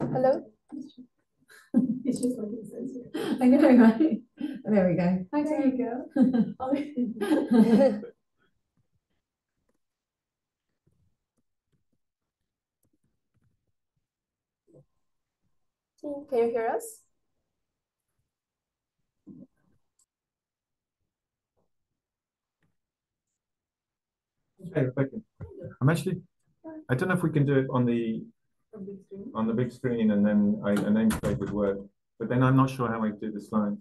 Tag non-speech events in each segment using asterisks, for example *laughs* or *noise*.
Hello? It's just like it says here. I know, right? There we go. Hi, There you go. *laughs* Can you hear us? Hey, Rebecca. I'm actually, I don't know if we can do it on the on the big screen and then I, a nameplate would work, but then I'm not sure how I do the slides.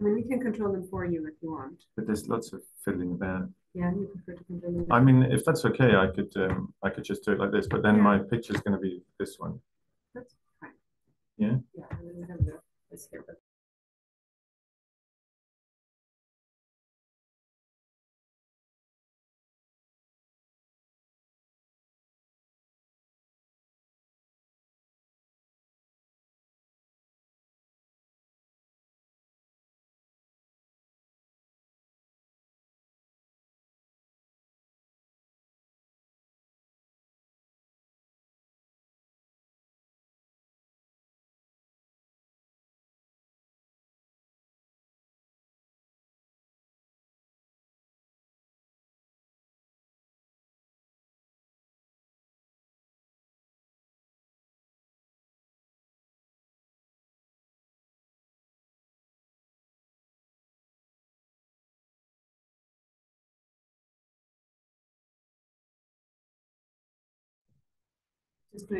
I mean, we can control them for you if you want. But there's lots of fiddling about. Yeah, you prefer to control them. I mean, if that's okay, I could um, I could just do it like this, but then Yeah. my picture's going to be this one. That's fine. Yeah? Yeah, and then we have the, this here, but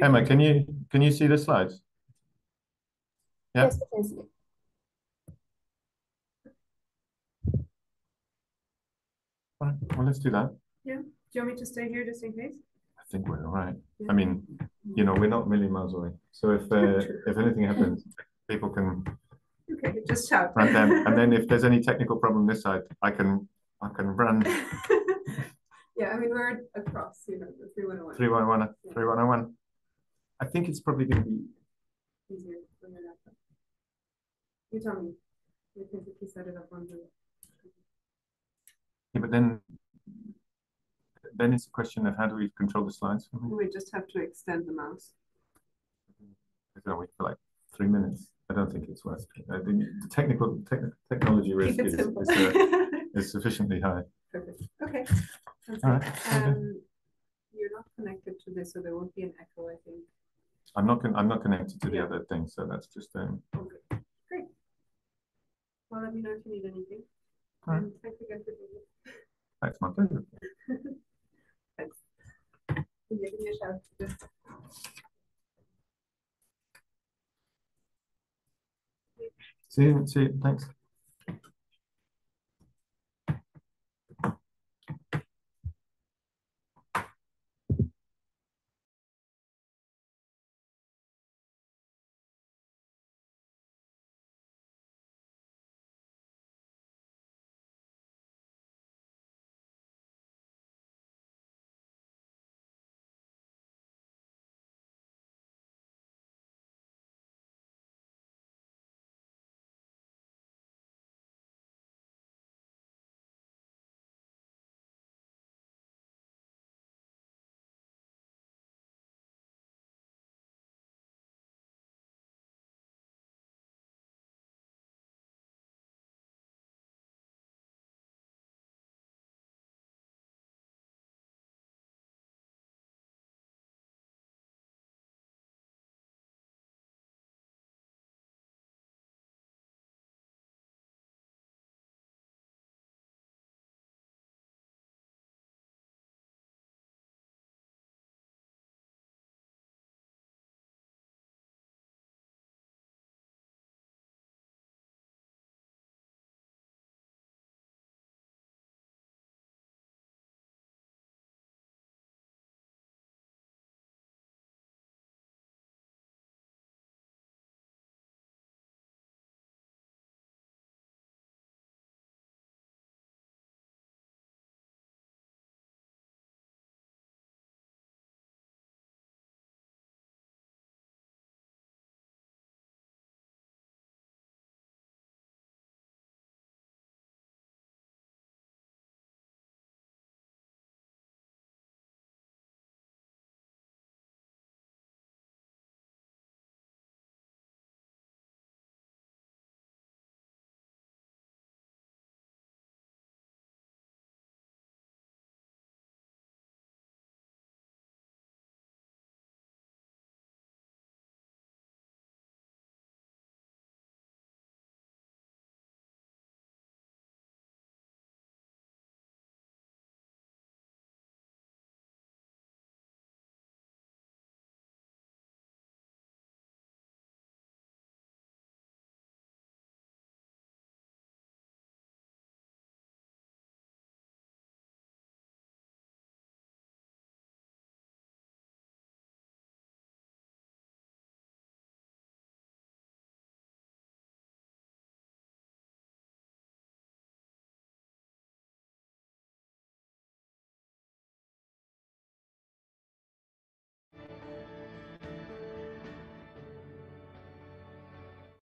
Emma, can you, can you see the slides? Yeah. Yes, it is. All right, well, let's do that. Yeah. Do you want me to stay here just in case? I think we're all right. Yeah. I mean, you know, we're not a million miles away. So if, uh, if anything happens, people can Okay, just shout. run down. *laughs* And then if there's any technical problem this side, I can, I can run *laughs* Yeah, I mean, we're across, you know, the three one oh one. three one one, three one oh one. I think it's probably gonna be, Easier for your laptop. You tell me. You think if you set it up on the. yeah, but then then it's a question of how do we control the slides? We just have to extend the mouse. I know, we for like three minutes. I don't think it's worth it. I think the technical, tech technology risk it is, is, uh, *laughs* is sufficiently high. Perfect, okay. All right. Um, you're not connected to this, so there won't be an echo, I think. I'm not, I'm not connected to the Yeah. other thing, so that's just, um, Okay, great. Well, let me know if you need anything. All right. Thanks again for doing this. that's my pleasure. *laughs* Thanks. Give me a shout. Just- See you, see you, thanks.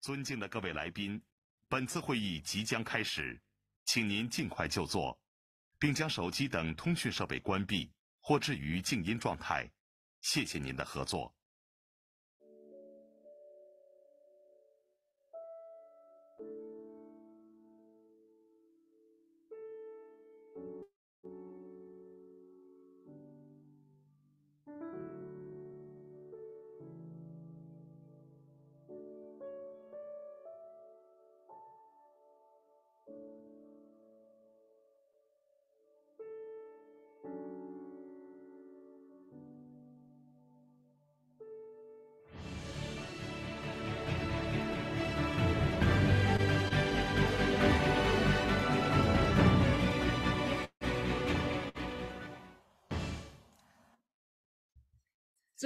尊敬的各位来宾，本次会议即将开始，请您尽快就座，并将手机等通讯设备关闭或置于静音状态。谢谢您的合作。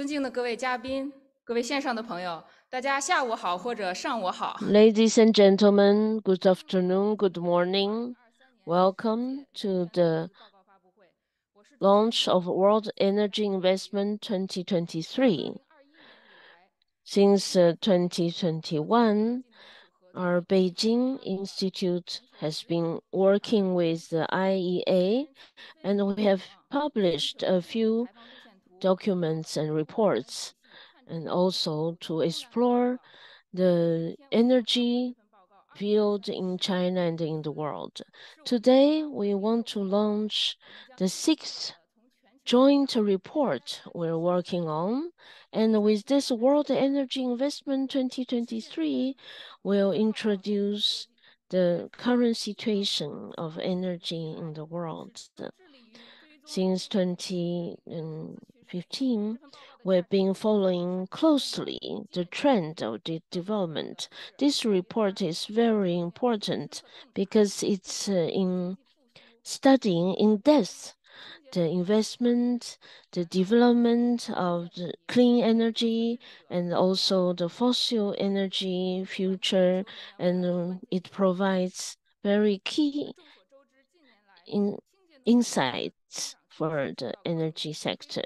敬的各位嘉宾、各位线上的朋友，大家下午好或者上午好。 Ladies and gentlemen, good afternoon, good morning. Welcome to the launch of World Energy Investment 2023. Since uh, 2021, our Beijing Institute has been working with the IEA, and we have published a few documents and reports, and also to explore the energy field in China and in the world. Today, we want to launch the sixth joint report we're working on. And with this World Energy Investment 2023, we'll introduce the current situation of energy in the world. Since um, 2015, we've been following closely the trend of the development. This report is very important because it's uh, in studying in depth the investment, the development of the clean energy, and also the fossil energy future, and um, it provides very key in insights for the energy sector.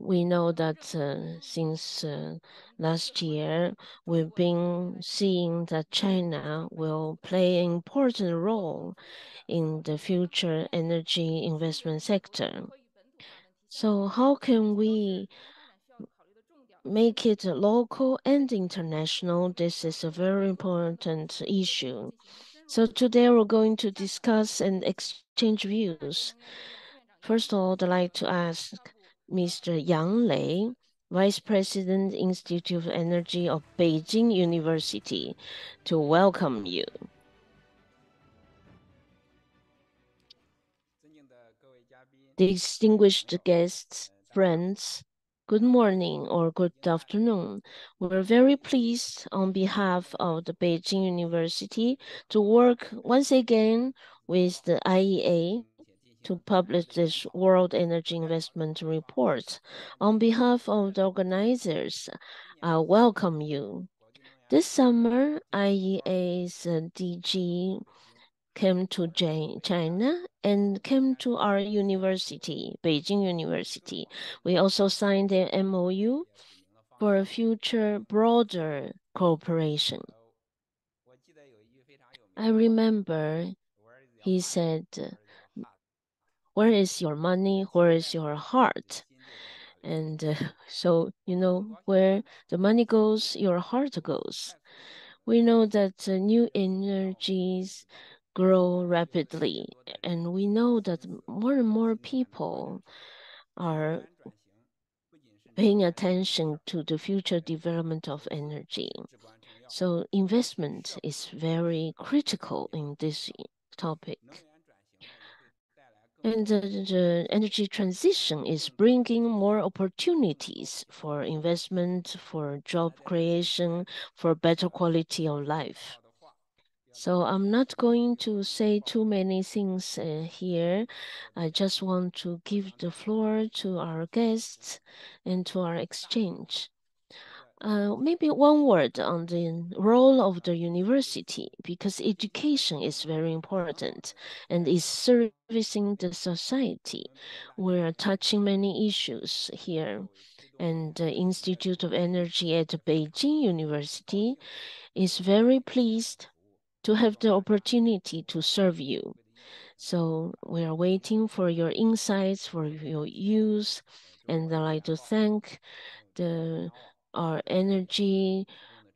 We know that uh, since uh, last year, we've been seeing that China will play an important role in the future energy investment sector. So how can we make it local and international? This is a very important issue. So today we're going to discuss and exchange views. First of all, I'd like to ask Mr. Yang Lei, Vice President, Institute of Energy of Beijing University, to welcome you. Distinguished guests, friends, good morning or good afternoon. We're very pleased on behalf of the Beijing University to work once again with the IEA to publish this World Energy Investment Report. On behalf of the organizers, I welcome you. This summer, IEA's DG came to China and came to our university, Beijing University. We also signed an MOU for a future broader cooperation. I remember he said, where is your money? Where is your heart? And uh, *laughs* so, you know, where the money goes, your heart goes. We know that uh, new energies grow rapidly, and we know that more and more people are paying attention to the future development of energy. So investment is very critical in this topic. And the, the, energy transition is bringing more opportunities for investment, for job creation, for better quality of life. So I'm not going to say too many things uh, here. I just want to give the floor to our guests and to our exchange. Uh, maybe one word on the role of the university because education is very important and is servicing the society. We're touching many issues here, and the Institute of Energy at Beijing University is very pleased to have the opportunity to serve you. So we are waiting for your insights, for your use, and I'd like to thank the our energy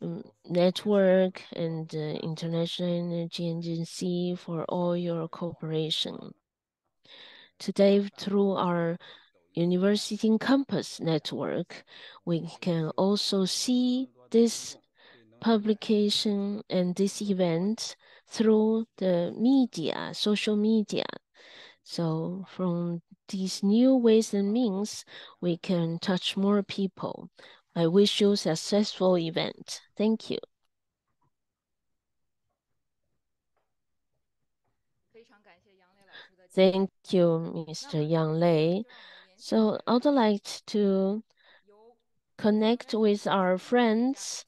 um, network and the International Energy Agency for all your cooperation. Today, through our University Campus network, we can also see this publication and this event through the media, social media. So from these new ways and means, we can touch more people. I wish you a successful event. Thank you. Thank you, Mr. Yang Lei. So I would like to connect with our friends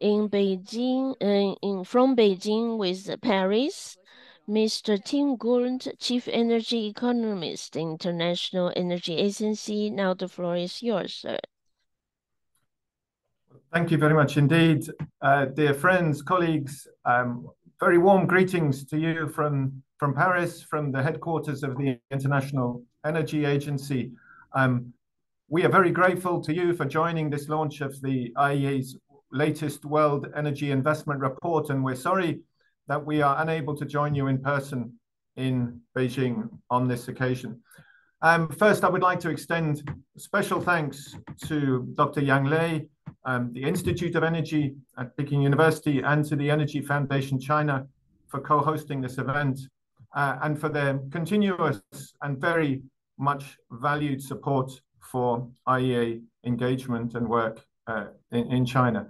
in Beijing, uh, in, from Beijing with Paris, Mr. Tim Gould, Chief Energy Economist, International Energy Agency. Now the floor is yours, sir. Thank you very much indeed, uh, dear friends, colleagues. Um, very warm greetings to you from, from Paris, from the headquarters of the International Energy Agency. Um, we are very grateful to you for joining this launch of the IEA's latest World Energy Investment Report, and we're sorry that we are unable to join you in person in Beijing on this occasion. Um, first, I would like to extend special thanks to Dr. Yang Lei, um, the Institute of Energy at Peking University, and to the Energy Foundation China for co-hosting this event, uh, and for their continuous and very much valued support for IEA engagement and work uh, in, in China.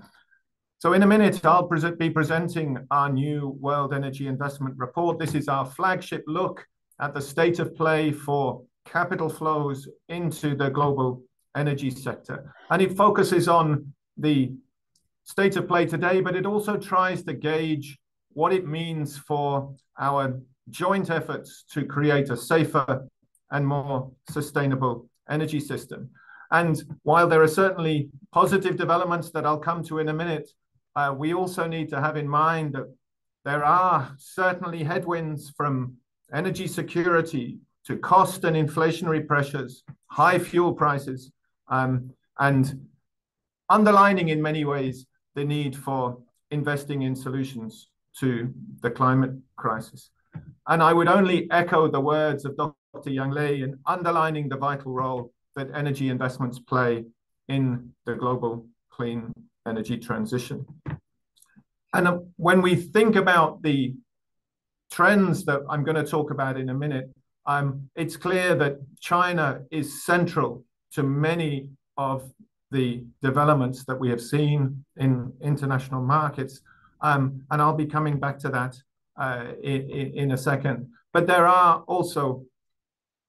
So in a minute, I'll be presenting our new World Energy Investment Report. This is our flagship look at the state of play for capital flows into the global energy sector. And it focuses on the state of play today, but it also tries to gauge what it means for our joint efforts to create a safer and more sustainable energy system. And while there are certainly positive developments that I'll come to in a minute, uh, we also need to have in mind that there are certainly headwinds from energy security to cost and inflationary pressures, high fuel prices, um, and underlining in many ways the need for investing in solutions to the climate crisis. And I would only echo the words of Dr. Yang Lei in underlining the vital role that energy investments play in the global clean energy transition. And uh, when we think about the trends that I'm going to talk about in a minute, um, it's clear that China is central to many of the developments that we have seen in international markets. Um, and I'll be coming back to that uh, in, in a second. But there are also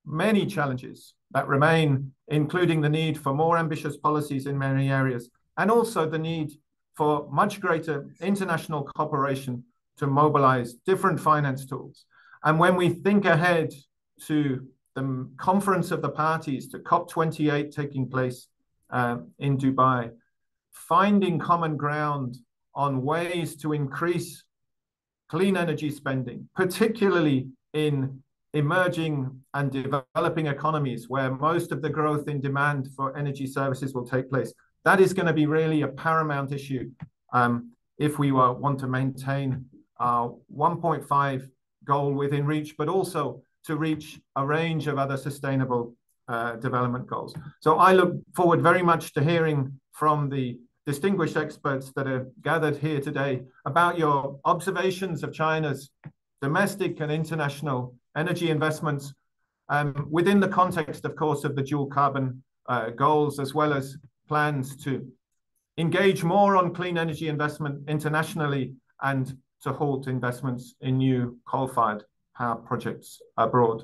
many challenges that remain, including the need for more ambitious policies in many areas, and also the need for much greater international cooperation to mobilize different finance tools. And when we think ahead to the conference of the parties, to COP28 taking place uh, in Dubai, finding common ground on ways to increase clean energy spending, particularly in emerging and developing economies where most of the growth in demand for energy services will take place. That is going to be really a paramount issue um, if we want to maintain our 1.5 goal within reach, but also to reach a range of other sustainable uh, development goals. So I look forward very much to hearing from the distinguished experts that are gathered here today about your observations of China's domestic and international energy investments um, within the context, of course, of the dual carbon uh, goals, as well as plans to engage more on clean energy investment internationally and to halt investments in new coal-fired power projects abroad.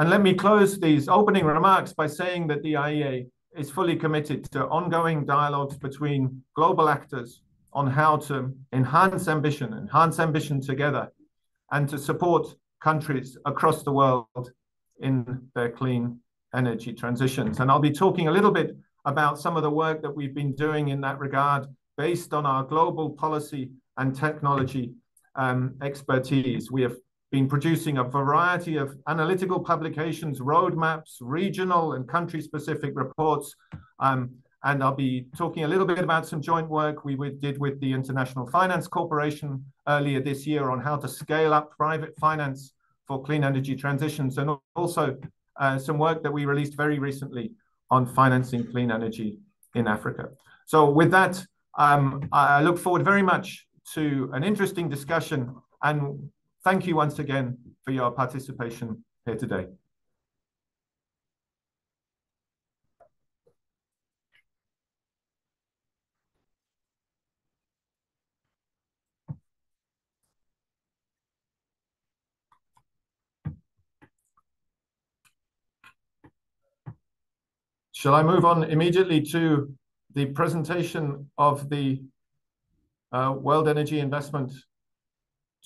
And let me close these opening remarks by saying that the IEA is fully committed to ongoing dialogues between global actors on how to enhance ambition, enhance ambition together, and to support countries across the world in their clean energy transitions. And I'll be talking a little bit about some of the work that we've been doing in that regard based on our global policy and technology um, expertise. We have been producing a variety of analytical publications, roadmaps, regional and country-specific reports, um, and I'll be talking a little bit about some joint work we did with the International Finance Corporation earlier this year on how to scale up private finance for clean energy transitions, and also uh, some work that we released very recently on financing clean energy in Africa. So with that, um, I look forward very much to an interesting discussion and thank you once again for your participation here today. shall I move on immediately to the presentation of the uh, World Energy Investment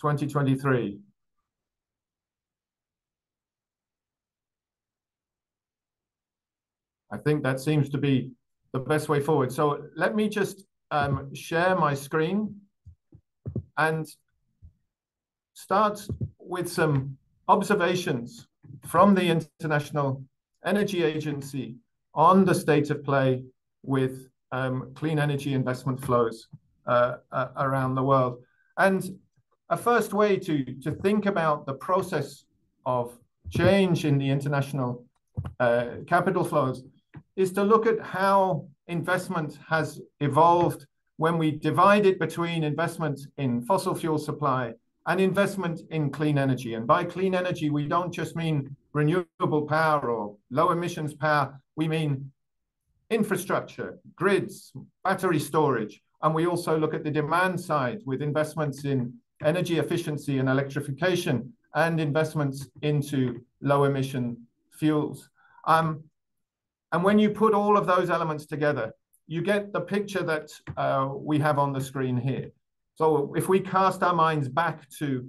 2023? I think that seems to be the best way forward. So let me just um, share my screen and start with some observations from the International Energy Agency on the state of play with um, clean energy investment flows uh, uh, around the world. And a first way to, to think about the process of change in the international uh, capital flows is to look at how investment has evolved when we divide it between investment in fossil fuel supply and investment in clean energy. And by clean energy, we don't just mean renewable power or low emissions power, we mean infrastructure, grids, battery storage. And we also look at the demand side with investments in energy efficiency and electrification and investments into low emission fuels. Um, and when you put all of those elements together, you get the picture that uh, we have on the screen here. So if we cast our minds back to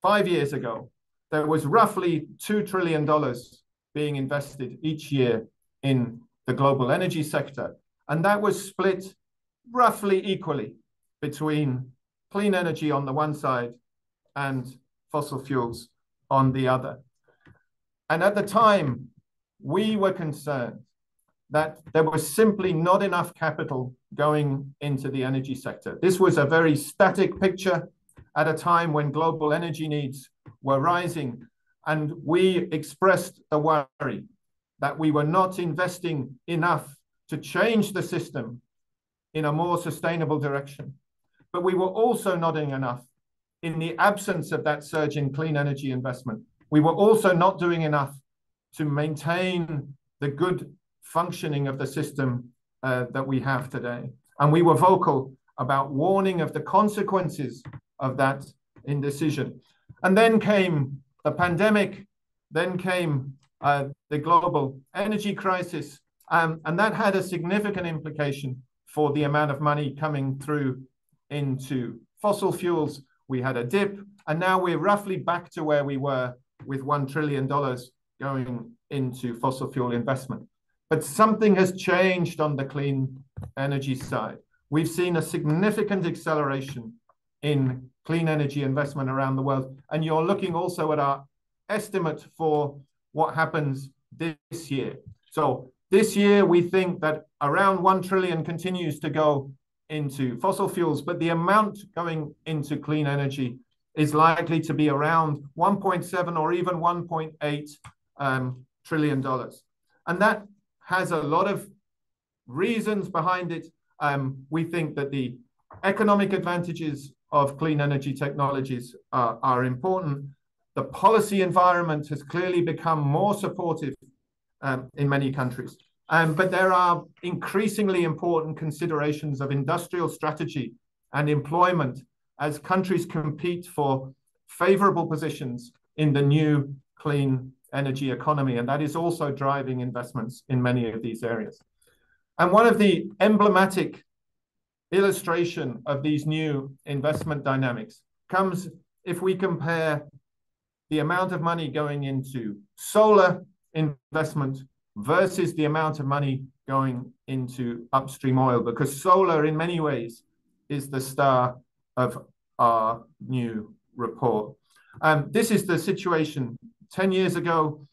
five years ago, there was roughly $2 trillion being invested each year in the global energy sector. And that was split roughly equally between clean energy on the one side and fossil fuels on the other. And at the time, we were concerned that there was simply not enough capital going into the energy sector. This was a very static picture at a time when global energy needs were rising. And we expressed the worry that we were not investing enough to change the system in a more sustainable direction. But we were also not doing enough in the absence of that surge in clean energy investment. We were also not doing enough to maintain the good functioning of the system uh, that we have today. And we were vocal about warning of the consequences of that indecision. And then came the pandemic, then came uh, the global energy crisis, um, and that had a significant implication for the amount of money coming through into fossil fuels. We had a dip, and now we're roughly back to where we were with $1 trillion going into fossil fuel investment. But something has changed on the clean energy side. We've seen a significant acceleration in clean energy investment around the world. And you're looking also at our estimate for what happens this year. So this year, we think that around 1 trillion continues to go into fossil fuels, but the amount going into clean energy is likely to be around 1.7 or even 1.8 um, trillion dollars. And that has a lot of reasons behind it. Um, we think that the economic advantages of clean energy technologies are, are important. The policy environment has clearly become more supportive um, in many countries. Um, but there are increasingly important considerations of industrial strategy and employment as countries compete for favorable positions in the new clean energy economy. And that is also driving investments in many of these areas. And one of the emblematic illustration of these new investment dynamics comes if we compare the amount of money going into solar investment versus the amount of money going into upstream oil, because solar, in many ways, is the star of our new report. Um, this is the situation 10 years ago.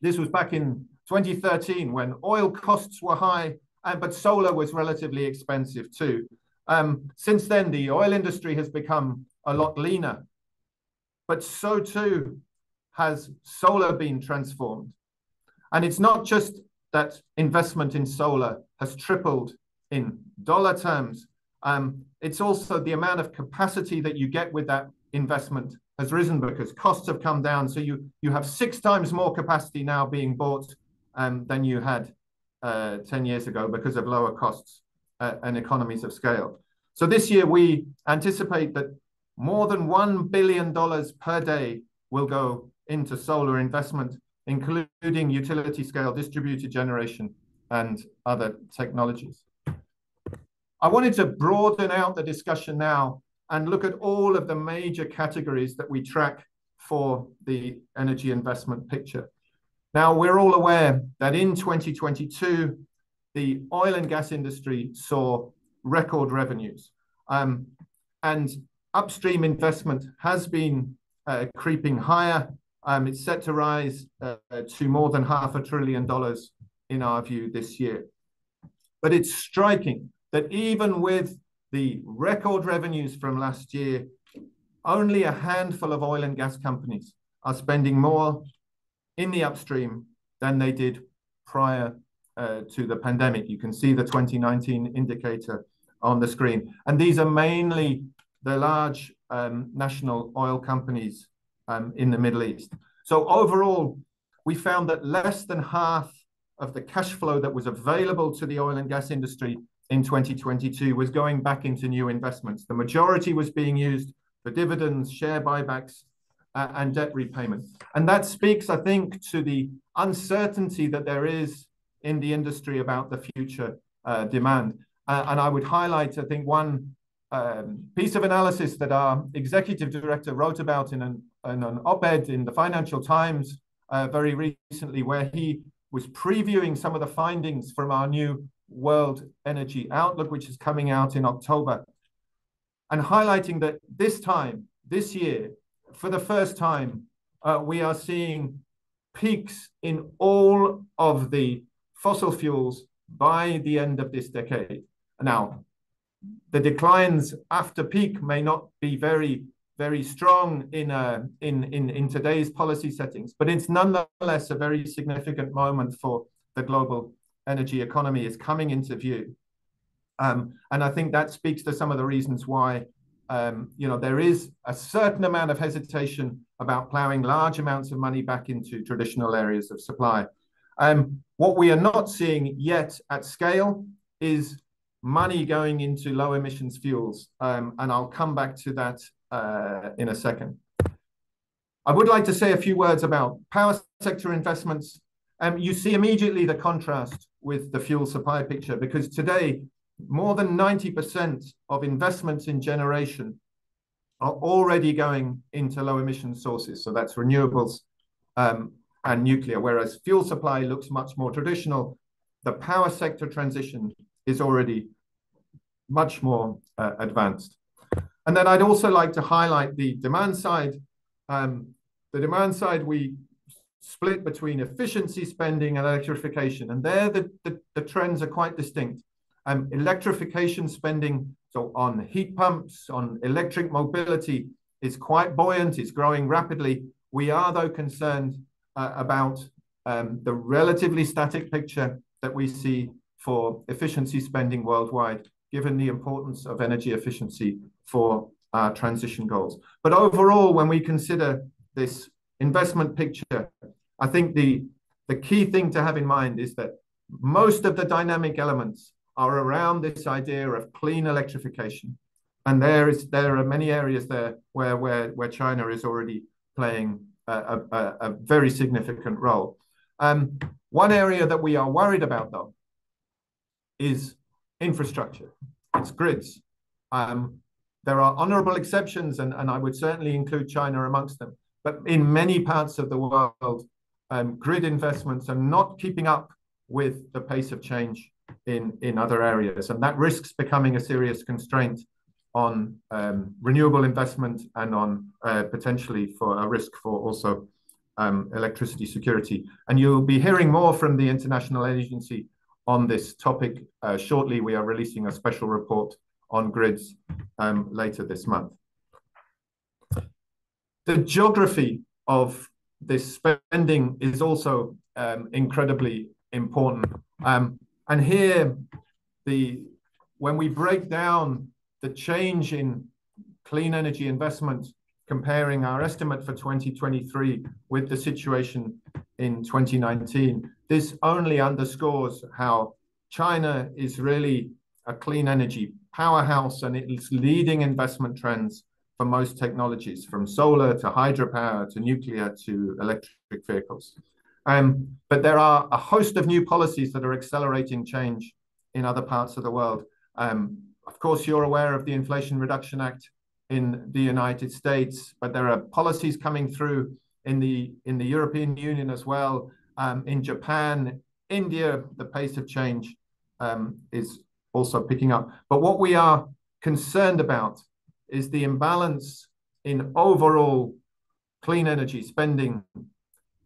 This was back in 2013 when oil costs were high, and, but solar was relatively expensive too. Um, since then, the oil industry has become a lot leaner, but so too has solar been transformed. And it's not just that investment in solar has tripled in dollar terms. Um, it's also the amount of capacity that you get with that investment has risen because costs have come down. So you you have six times more capacity now being bought um, than you had uh, 10 years ago because of lower costs uh, and economies of scale. So this year we anticipate that more than $1 billion per day will go into solar investment. Including utility scale distributed generation and other technologies. I wanted to broaden out the discussion now and look at all of the major categories that we track for the energy investment picture. Now, we're all aware that in 2022, the oil and gas industry saw record revenues. Um, and upstream investment has been uh, creeping higher. Um, it's set to rise uh, to more than half a trillion dollars in our view this year. But it's striking that even with the record revenues from last year, only a handful of oil and gas companies are spending more in the upstream than they did prior uh, to the pandemic. You can see the 2019 indicator on the screen. And these are mainly the large um, national oil companies Um, in the Middle East. So overall, we found that less than half of the cash flow that was available to the oil and gas industry in 2022 was going back into new investments. The majority was being used for dividends, share buybacks, and debt repayment. And that speaks, I think, to the uncertainty that there is in the industry about the future uh, demand. Uh, and I would highlight, I think, one um, piece of analysis that our executive director wrote about in an op-ed in the Financial Times uh, very recently, where he was previewing some of the findings from our new World Energy Outlook, which is coming out in October, and highlighting that this time, this year, for the first time, uh, we are seeing peaks in all of the fossil fuels by the end of this decade. Now, the declines after peak may not be very, very strong uh, in in in today's policy settings, but it's nonetheless a very significant moment for the global energy economy is coming into view. Um, and I think that speaks to some of the reasons why um, you know there is a certain amount of hesitation about plowing large amounts of money back into traditional areas of supply. Um, what we are not seeing yet at scale is money going into low emissions fuels. Um, and I'll come back to that Uh, in a second. I would like to say a few words about power sector investments. And you see immediately the contrast with the fuel supply picture because today, more than 90% of investments in generation are already going into low emission sources. So that's renewables um, and nuclear, whereas fuel supply looks much more traditional. The power sector transition is already much more uh, advanced. And then I'd also like to highlight the demand side. Um, the demand side, we split between efficiency spending and electrification. And there, the trends are quite distinct. Um, electrification spending, so on heat pumps, on electric mobility, is quite buoyant. It's growing rapidly. We are, though, concerned uh, about um, the relatively static picture that we see for efficiency spending worldwide, given the importance of energy efficiency for our transition goals. But overall, when we consider this investment picture, I think the the key thing to have in mind is that most of the dynamic elements are around this idea of clean electrification. And there is there are many areas there where where, where China is already playing a very significant role. Um, one area that we are worried about, though, is infrastructure. It's grids. Um, There are honorable exceptions, and and I would certainly include China amongst them. But in many parts of the world, um, grid investments are not keeping up with the pace of change in in other areas. And that risks becoming a serious constraint on um, renewable investment and on uh, potentially for a risk for also um, electricity security. And you'll be hearing more from the International Agency on this topic uh, shortly. We are releasing a special report on grids um, later this month. The geography of this spending is also um, incredibly important. Um, and here, the when we break down the change in clean energy investment, comparing our estimate for 2023 with the situation in 2019, this only underscores how China is really a clean energy powerhouse and it's leading investment trends for most technologies, from solar to hydropower to nuclear to electric vehicles. Um, but there are a host of new policies that are accelerating change in other parts of the world. Um, of course, you're aware of the Inflation Reduction Act in the United States, but there are policies coming through in the in the European Union as well. Um, in Japan, India, the pace of change um, is also picking up. But what we are concerned about is the imbalance in overall clean energy spending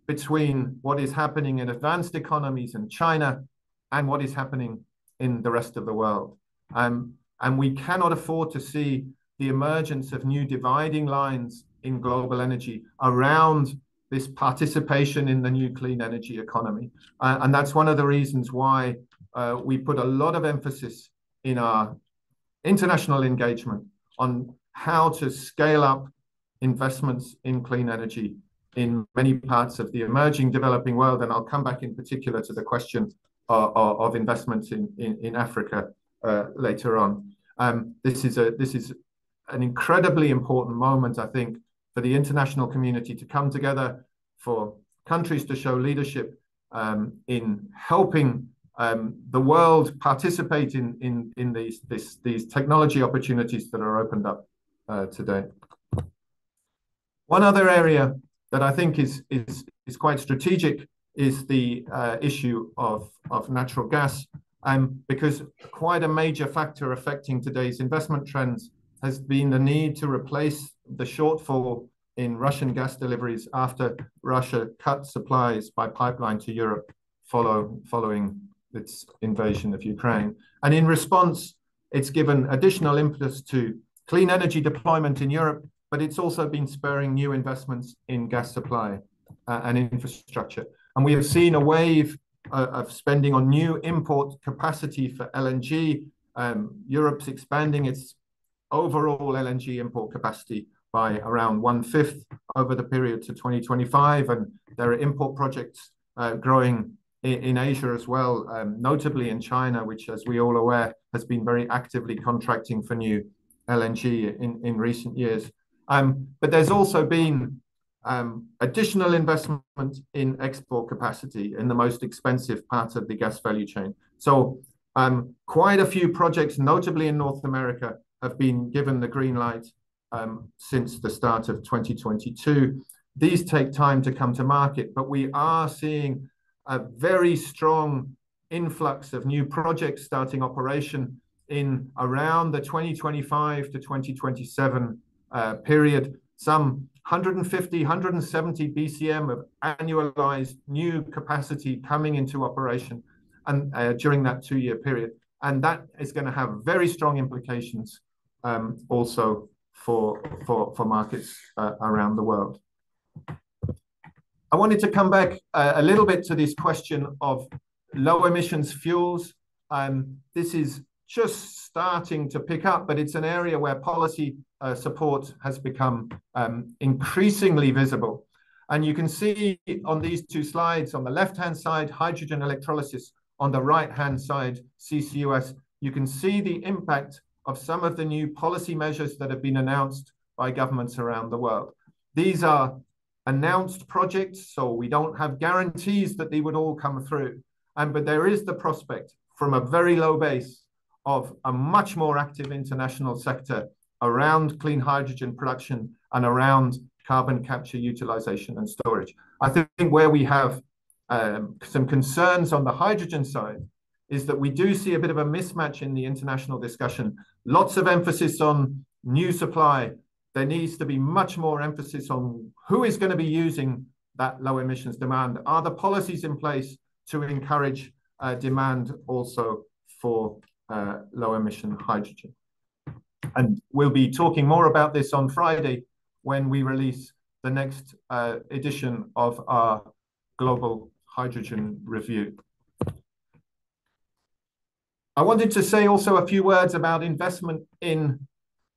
between what is happening in advanced economies and China and what is happening in the rest of the world. Um, and we cannot afford to see the emergence of new dividing lines in global energy around this participation in the new clean energy economy. Uh, and that's one of the reasons why uh, we put a lot of emphasis in our international engagement on how to scale up investments in clean energy in many parts of the emerging developing world. And I'll come back in particular to the question uh, of investments in, in, in Africa uh, later on. Um, this is a this is an incredibly important moment, I think, for the international community to come together, for countries to show leadership um, in helping um, the world participate in in in these this, these technology opportunities that are opened up uh, today. One other area that I think is is is quite strategic is the uh, issue of of natural gas, um, because quite a major factor affecting today's investment trends has been the need to replace the shortfall in Russian gas deliveries after Russia cut supplies by pipeline to Europe follow, following its invasion of Ukraine. And in response, it's given additional impetus to clean energy deployment in Europe, but it's also been spurring new investments in gas supply uh, and infrastructure. And we have seen a wave uh, of spending on new import capacity for LNG. Um, Europe's expanding its overall LNG import capacity by around one-fifth over the period to 2025, and there are import projects uh, growing in Asia as well, um, notably in China, which, as we all aware, has been very actively contracting for new LNG in in recent years. Um, but there's also been um, additional investment in export capacity in the most expensive part of the gas value chain. So um, quite a few projects, notably in North America, have been given the green light um, since the start of 2022. These take time to come to market, but we are seeing a very strong influx of new projects starting operation in around the 2025 to 2027 uh, period. Some 150, 170 BCM of annualized new capacity coming into operation and uh, during that two-year period. And that is going to have very strong implications um, also for, for, for markets uh, around the world. I wanted to come back uh, a little bit to this question of low emissions fuels. Um, this is just starting to pick up, but it's an area where policy uh, support has become um, increasingly visible. And you can see on these two slides, on the left-hand side, hydrogen electrolysis, on the right-hand side, CCUS, you can see the impact of some of the new policy measures that have been announced by governments around the world. These are announced projects, so we don't have guarantees that they would all come through. And but there is the prospect from a very low base of a much more active international sector around clean hydrogen production and around carbon capture utilization and storage. I think where we have um, some concerns on the hydrogen side is that we do see a bit of a mismatch in the international discussion. Lots of emphasis on new supply. There needs to be much more emphasis on who is going to be using that low emissions demand. Are the policies in place to encourage uh, demand also for uh, low emission hydrogen? And we'll be talking more about this on Friday when we release the next uh, edition of our Global Hydrogen Review. I wanted to say also a few words about investment in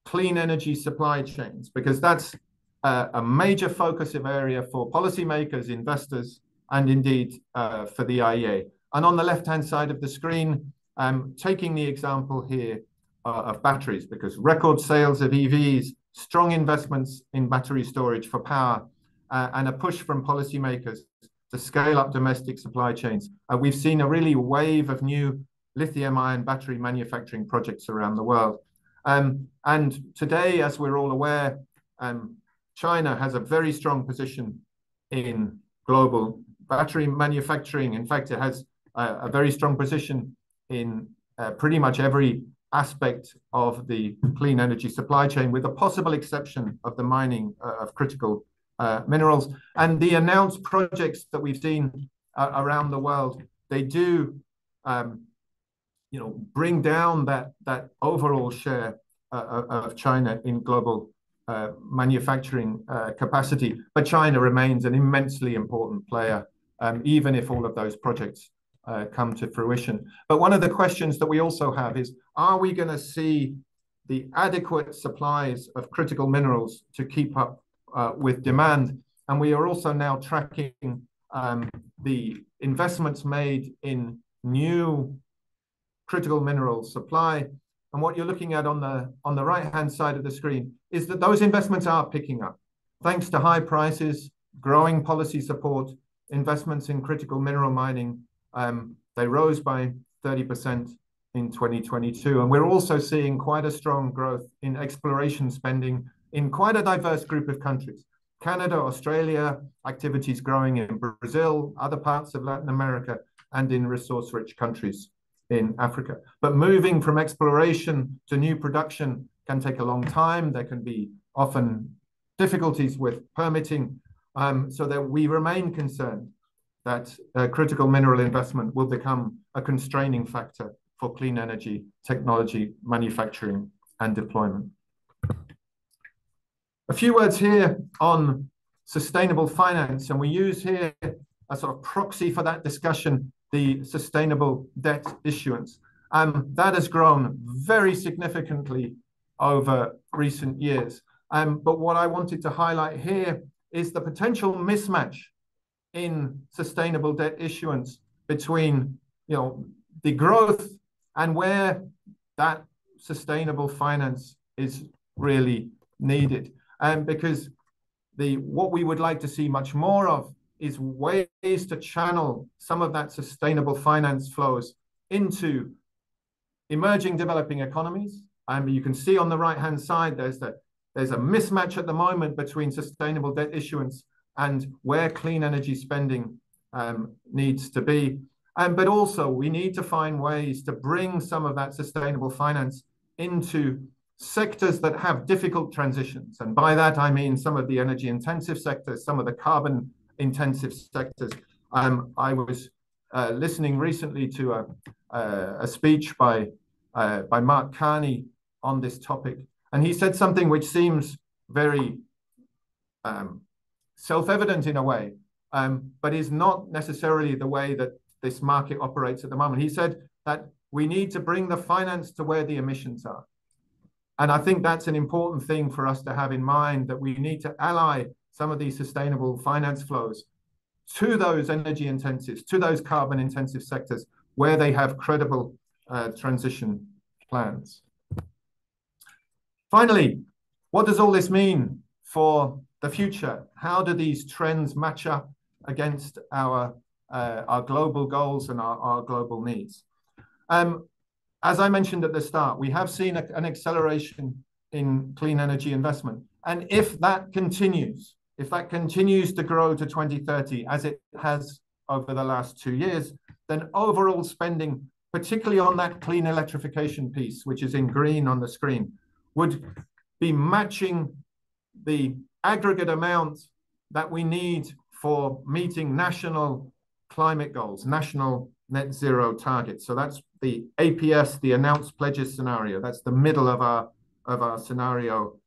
clean energy supply chains, because that's uh, a major focus of area for policymakers, investors, and indeed uh, for the IEA. And on the left-hand side of the screen, I'm taking the example here uh, of batteries, because record sales of EVs, strong investments in battery storage for power, uh, and a push from policymakers to scale up domestic supply chains. Uh, we've seen a really wave of new lithium-ion battery manufacturing projects around the world. Um, and today, as we're all aware, um, China has a very strong position in global battery manufacturing. In fact, it has a, a very strong position in uh, pretty much every aspect of the clean energy supply chain, with the possible exception of the mining uh, of critical uh, minerals. And the announced projects that we've seen uh, around the world, they do, um, you know, bring down that that overall share uh, of China in global uh, manufacturing uh, capacity. But China remains an immensely important player, um, even if all of those projects uh, come to fruition. But one of the questions that we also have is, are we going to see the adequate supplies of critical minerals to keep up uh, with demand? And we are also now tracking um, the investments made in new critical mineral supply. And what you're looking at on the on the right-hand side of the screen is that those investments are picking up. Thanks to high prices, growing policy support, investments in critical mineral mining um, they rose by 30% in 2022. And we're also seeing quite a strong growth in exploration spending in quite a diverse group of countries. Canada, Australia, activities growing in Brazil, other parts of Latin America, and in resource-rich countries in Africa. But moving from exploration to new production can take a long time. There can be often difficulties with permitting, um, so that we remain concerned that uh, critical mineral investment will become a constraining factor for clean energy technology manufacturing and deployment. A few words here on sustainable finance, and we use here a sort of proxy for that discussion, the sustainable debt issuance. Um, that has grown very significantly over recent years. Um, but what I wanted to highlight here is the potential mismatch in sustainable debt issuance between you know the growth and where that sustainable finance is really needed and because the what we would like to see much more of is ways to channel some of that sustainable finance flows into emerging developing economies and you can see on the right hand side there's that there's a mismatch at the moment between sustainable debt issuance and where clean energy spending um, needs to be. Um, but also, we need to find ways to bring some of that sustainable finance into sectors that have difficult transitions. And by that, I mean some of the energy intensive sectors, some of the carbon intensive sectors. Um, I was uh, listening recently to a, a, a speech by, uh, by Mark Carney on this topic. And he said something which seems very um, self-evident in a way, um, but is not necessarily the way that this market operates at the moment. He said that we need to bring the finance to where the emissions are. And I think that's an important thing for us to have in mind that we need to ally some of these sustainable finance flows to those energy intensives, to those carbon intensive sectors where they have credible uh, transition plans. Finally, what does all this mean for the future. How do these trends match up against our uh, our global goals and our, our global needs? Um, as I mentioned at the start, we have seen a, an acceleration in clean energy investment. And if that continues, if that continues to grow to 2030, as it has over the last two years, then overall spending, particularly on that clean electrification piece, which is in green on the screen, would be matching the aggregate amount that we need for meeting national climate goals, national net zero targets. So that's the APS, the announced pledges scenario. That's the middle of our of our scenario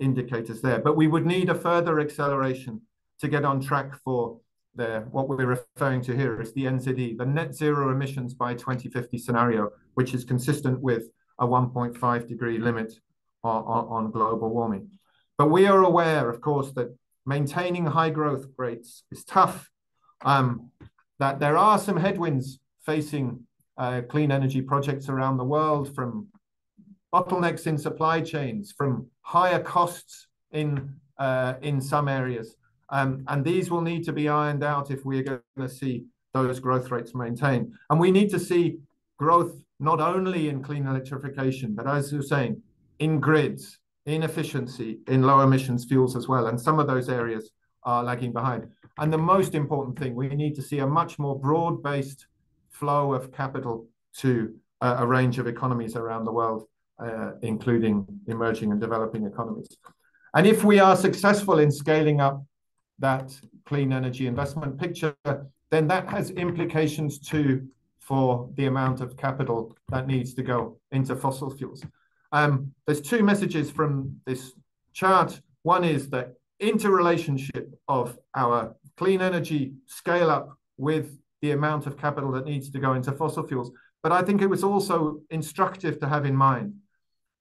indicators there. But we would need a further acceleration to get on track for the what we're referring to here is the NZE, the net zero emissions by 2050 scenario, which is consistent with a 1.5 degree limit on, on, on global warming. But we are aware, of course, that maintaining high growth rates is tough, um, that there are some headwinds facing uh, clean energy projects around the world from bottlenecks in supply chains, from higher costs in, uh, in some areas. And these will need to be ironed out if we're gonna see those growth rates maintained. And we need to see growth not only in clean electrification, but as you're saying, in grids, in efficiency, in low emissions fuels as well, and some of those areas are lagging behind. And the most important thing, we need to see a much more broad-based flow of capital to a range of economies around the world, Uh, including emerging and developing economies. And if we are successful in scaling up that clean energy investment picture, then that has implications, too, for the amount of capital that needs to go into fossil fuels. Um, there's two messages from this chart. One is the interrelationship of our clean energy scale-up with the amount of capital that needs to go into fossil fuels. But I think it was also instructive to have in mind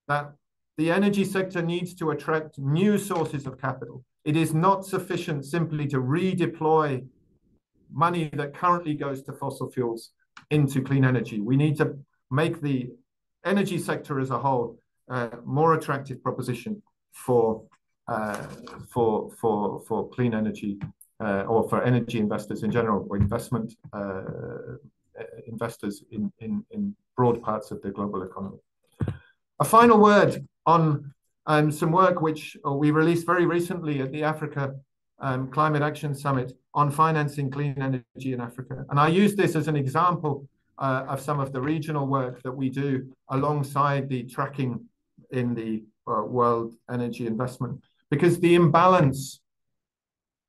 that the energy sector needs to attract new sources of capital. It is not sufficient simply to redeploy money that currently goes to fossil fuels into clean energy. We need to make the energy sector as a whole uh, more attractive proposition for uh, for for for clean energy uh, or for energy investors in general, or investment investors in in broad parts of the global economy. A final word on um, some work which uh, we released very recently at the Africa um, Climate Action Summit on financing clean energy in Africa. And I use this as an example uh, of some of the regional work that we do alongside the tracking in the uh, world energy investment. Because the imbalance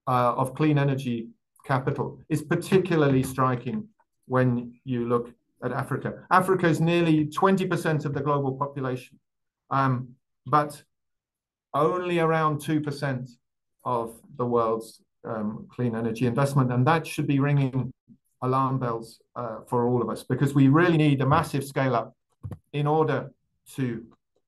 of clean energy capital is particularly striking when you look at Africa. Africa is nearly 20% of the global population, um, but only around 2% of the world's um, clean energy investment, and that should be ringing alarm bells uh, for all of us. Because we really need a massive scale-up in order to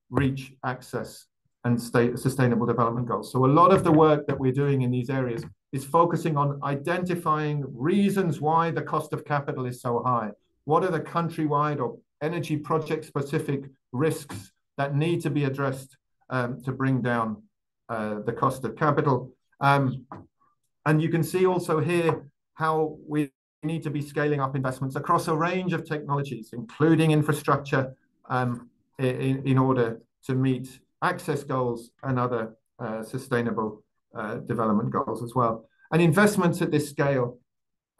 reach access and state sustainable development goals. So a lot of the work that we're doing in these areas is focusing on identifying reasons why the cost of capital is so high. What are the country-wide or energy project-specific risks that need to be addressed um, to bring down uh, the cost of capital? Um, and you can see also here how we need to be scaling up investments across a range of technologies, including infrastructure, um, in order to meet access goals and other uh, sustainable uh, development goals as well. And investments at this scale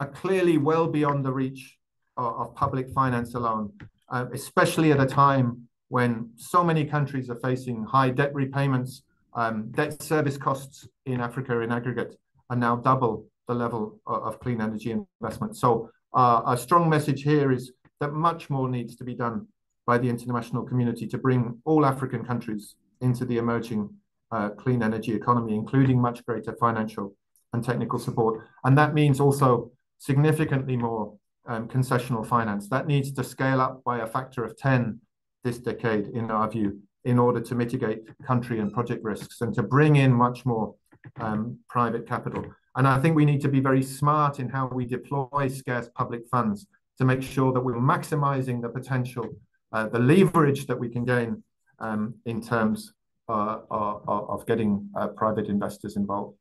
are clearly well beyond the reach of public finance alone, uh, especially at a time when so many countries are facing high debt repayments. Um, debt service costs in Africa, in aggregate, are now double the level of clean energy investment. So, uh, a strong message here is that much more needs to be done by the international community to bring all African countries into the emerging uh, clean energy economy, including much greater financial and technical support. And that means also significantly more Um, concessional finance. That needs to scale up by a factor of 10 this decade, in our view, in order to mitigate country and project risks, and to bring in much more um, private capital. And I think we need to be very smart in how we deploy scarce public funds to make sure that we're maximizing the potential, uh, the leverage that we can gain, um, in terms uh, uh, of getting private investors involved.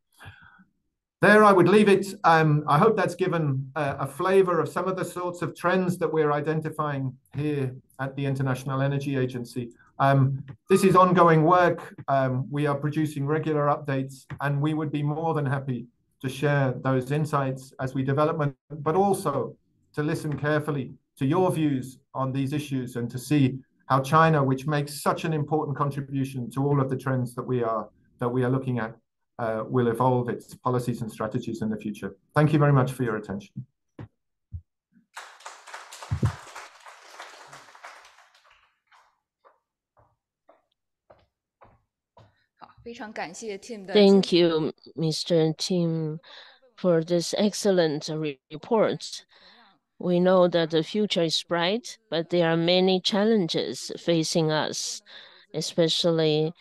There, I would leave it. Um, I hope that's given uh, a flavor of some of the sorts of trends that we're identifying here at the International Energy Agency. Um, this is ongoing work. Um, we are producing regular updates, and we would be more than happy to share those insights as we develop but also to listen carefully to your views on these issues, and to see how China, which makes such an important contribution to all of the trends that we are that we are looking at, Uh, will evolve its policies and strategies in the future. Thank you very much for your attention. Thank you, Mr. Tim, for this excellent report. We know that the future is bright, but there are many challenges facing us, especially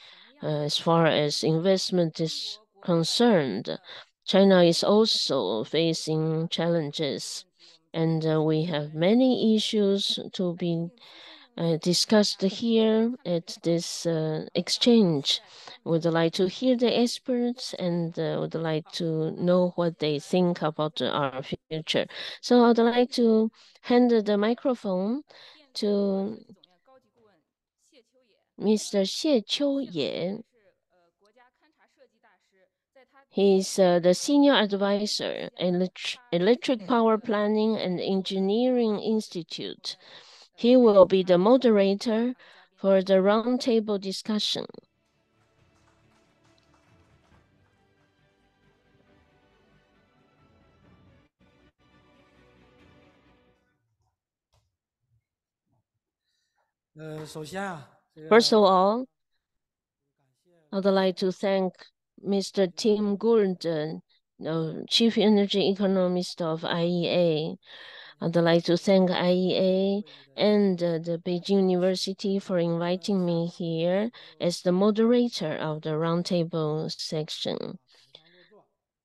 uh, as far as investment is concerned. China is also facing challenges, and we have many issues to be uh, discussed here at this uh, exchange. Would like to hear the experts and uh, would like to know what they think about our future. So I'd like to hand the microphone to Mr. Xie Qiuye. He's uh, the senior advisor, Electric, Electric Power Planning and Engineering Institute. He will be the moderator for the roundtable discussion. First of all, I'd like to thank Mr. Tim uh, Chief Energy Economist of IEA. I'd like to thank IEA and the Beijing University for inviting me here as the moderator of the roundtable section.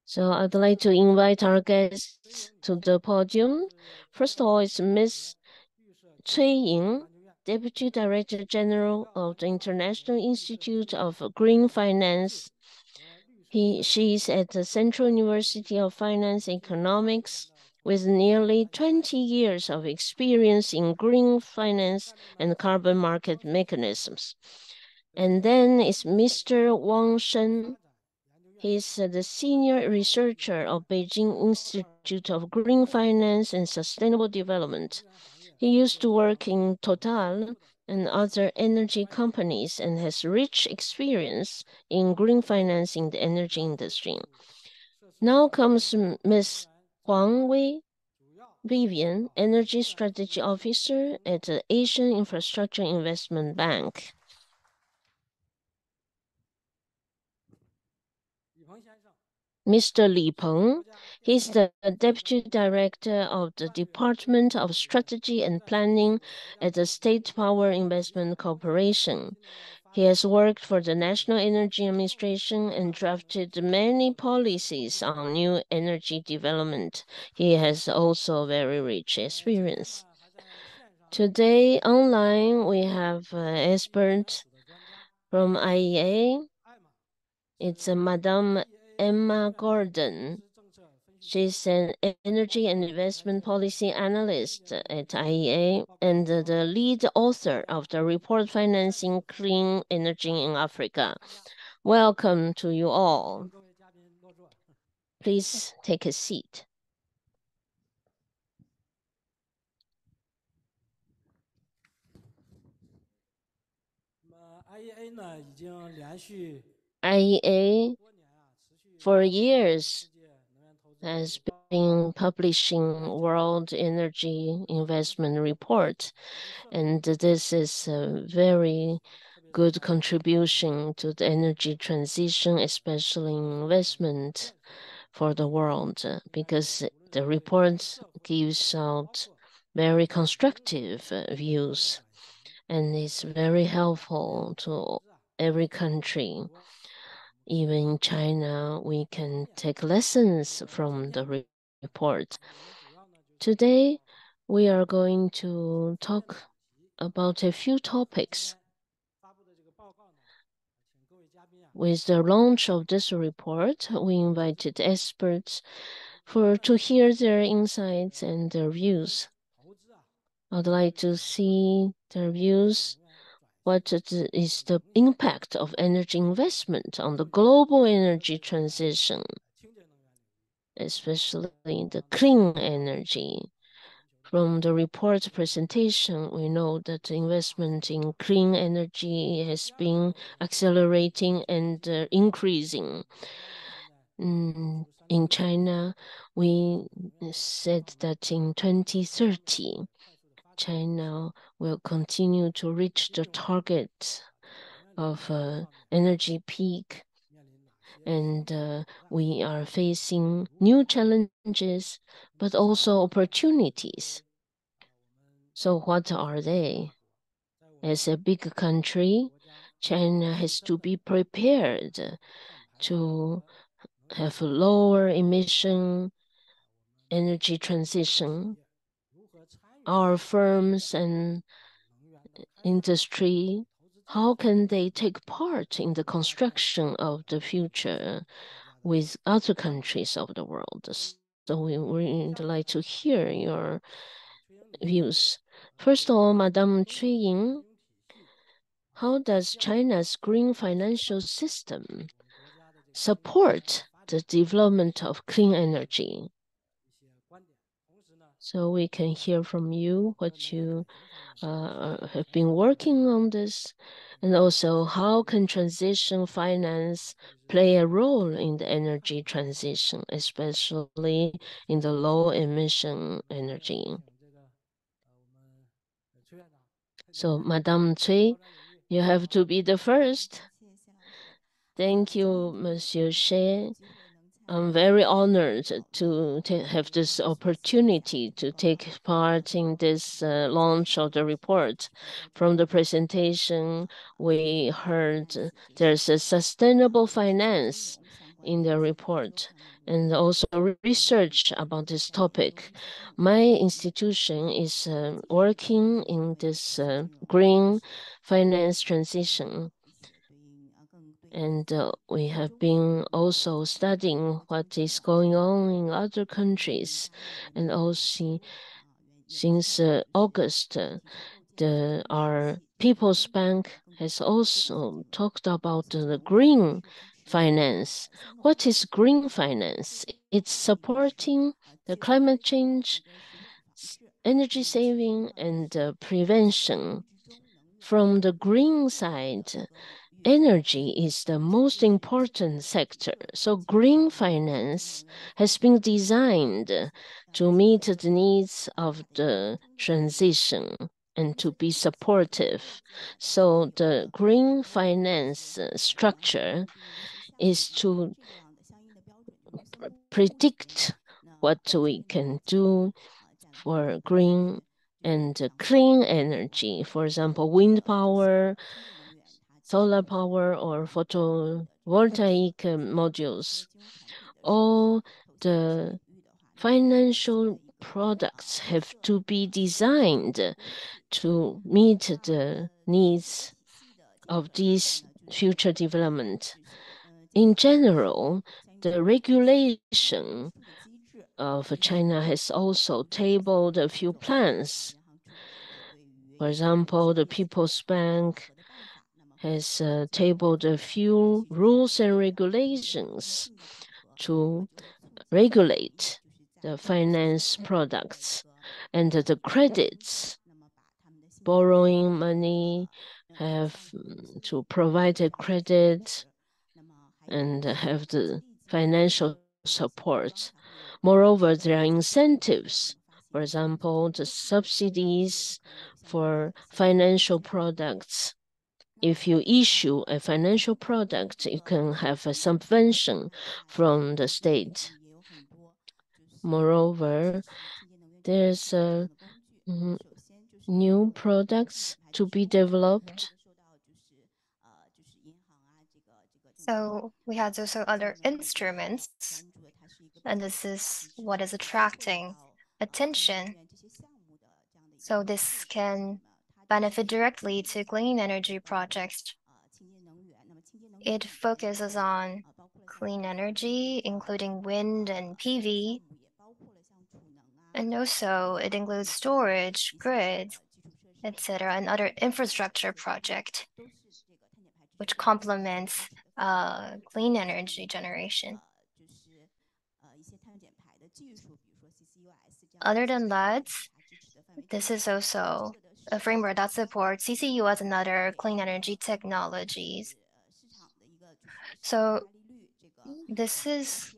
So I'd like to invite our guests to the podium. First of all, it's Ms. Cui Ying, Deputy Director General of the International Institute of Green Finance he, she is at the Central University of Finance Economics with nearly 20 years of experience in green finance and carbon market mechanisms. And then is Mr. Wang Shen. He's the senior researcher of Beijing Institute of Green Finance and Sustainable Development. He used to work in Total and other energy companies and has rich experience in green finance in the energy industry. Now comes Ms. Huang Wei Vivian, Energy Strategy Officer at the Asian Infrastructure Investment Bank. Mr. Li Peng. He's the Deputy Director of the Department of Strategy and Planning at the State Power Investment Corporation. He has worked for the National Energy Administration and drafted many policies on new energy development. He has also very rich experience. Today, online, we have uh, experts from IEA. It's uh, Madame Emma Gordon. She's an energy and investment policy analyst at IEA and the lead author of the report Financing Clean Energy in Africa. Welcome to you all. Please take a seat. IEA for years has mm-hmm. been publishing World Energy Investment Report, and this is a very good contribution to the energy transition, especially investment for the world, because the report gives out very constructive views and is very helpful to every country even in China, we can take lessons from the report. Today, we are going to talk about a few topics. With the launch of this report, we invited experts for to hear their insights and their views. I'd like to see their views what is the impact of energy investment on the global energy transition, especially the clean energy. From the report presentation, we know that investment in clean energy has been accelerating and uh, increasing. Mm, in China, we said that in 2030, China will continue to reach the target of uh, energy peak. And uh, we are facing new challenges, but also opportunities. So what are they? As a big country, China has to be prepared to have a lower emission energy transition our firms and industry, how can they take part in the construction of the future with other countries of the world? So we would like to hear your views. First of all, Madame Cui Ying, how does China's green financial system support the development of clean energy? So we can hear from you what you uh, *laughs* have been working on this, and also how can transition finance play a role in the energy transition, especially in the low emission energy. So, Madame Cui, you have to be the first. Thank you, Monsieur Xie. I'm very honored to have this opportunity to take part in this uh, launch of the report. From the presentation, we heard there's a sustainable finance in the report and also research about this topic. My institution is uh, working in this uh, green finance transition and uh, we have been also studying what is going on in other countries and also since uh, August uh, the our People's Bank has also talked about the green finance. What is green finance? It's supporting the climate change, energy saving, and uh, prevention. From the green side, energy is the most important sector. So green finance has been designed to meet the needs of the transition and to be supportive. So the green finance structure is to predict what we can do for green and clean energy. For example, wind power, solar power or photovoltaic modules. All the financial products have to be designed to meet the needs of this future development. In general, the regulation of China has also tabled a few plans. For example, the People's Bank has uh, tabled a few rules and regulations to regulate the finance products and the credits. Borrowing money have mm, to provide a credit and have the financial support. Moreover, there are incentives. For example, the subsidies for financial products if you issue a financial product, you can have a subvention from the state. Moreover, there's a mm, new products to be developed. So we have also other instruments, and this is what is attracting attention. So this can benefit directly to clean energy projects. It focuses on clean energy, including wind and PV. And also it includes storage, grid, etc., and other infrastructure project, which complements uh, clean energy generation. Other than that, this is also a framework that supports CCUS and other clean energy technologies. So this is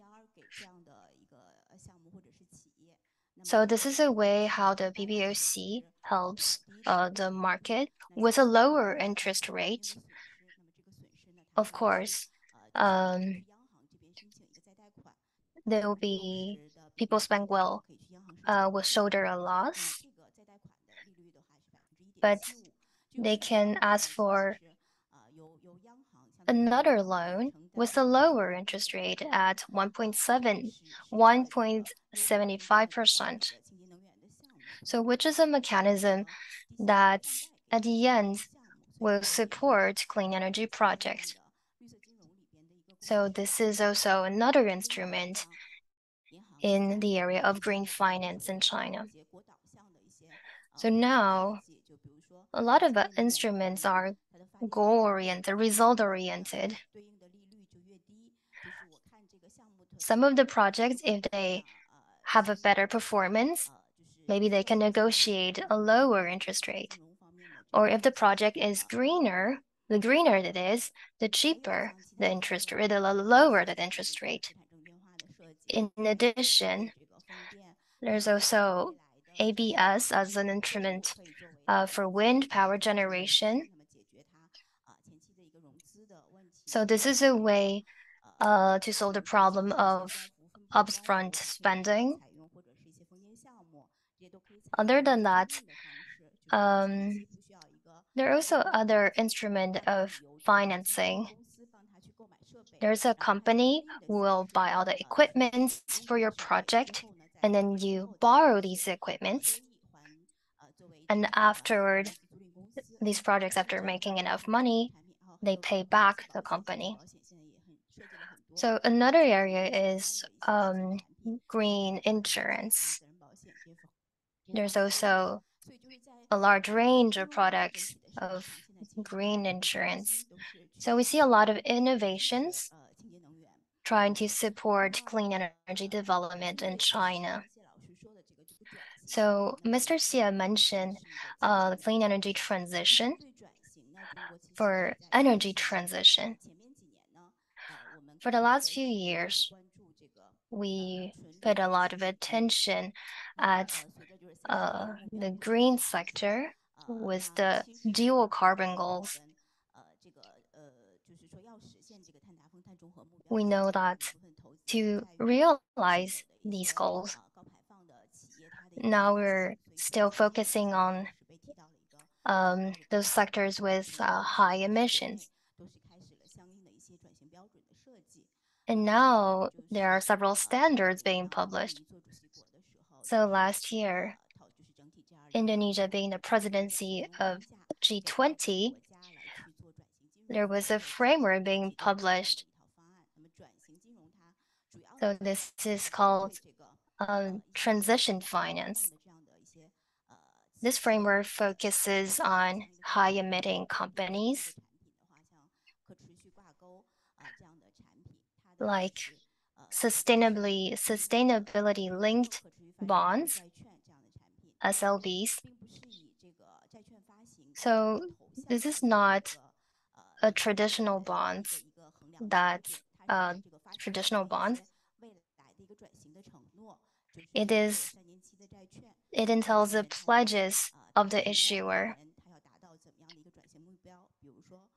so this is a way how the PBOC helps uh, the market with a lower interest rate. Of course, um, there will be People's Bank will uh, will shoulder a loss but they can ask for another loan with a lower interest rate at 1.7, 1.75%. So which is a mechanism that at the end will support clean energy projects. So this is also another instrument in the area of green finance in China. So now, a lot of uh, instruments are goal-oriented, result-oriented. Some of the projects, if they have a better performance, maybe they can negotiate a lower interest rate. Or if the project is greener, the greener it is, the cheaper the interest rate, the lower the interest rate. In addition, there's also ABS as an instrument uh, for wind power generation. So this is a way uh, to solve the problem of upfront spending. Other than that, um, there are also other instrument of financing. There's a company who will buy all the equipment for your project, and then you borrow these equipments. And afterward, these projects, after making enough money, they pay back the company. So another area is um, green insurance. There's also a large range of products of green insurance. So we see a lot of innovations trying to support clean energy development in China. So Mr. Xie mentioned uh, the clean energy transition. For energy transition, for the last few years, we put a lot of attention at uh, the green sector with the dual carbon goals. We know that to realize these goals, now we're still focusing on um, those sectors with uh, high emissions. And now there are several standards being published. So last year, Indonesia being the presidency of G20, there was a framework being published. So this is called um, transition finance. This framework focuses on high emitting companies like sustainably sustainability linked bonds, SLBs. So this is not a traditional bonds that uh, traditional bonds. It is it entails the pledges of the issuer.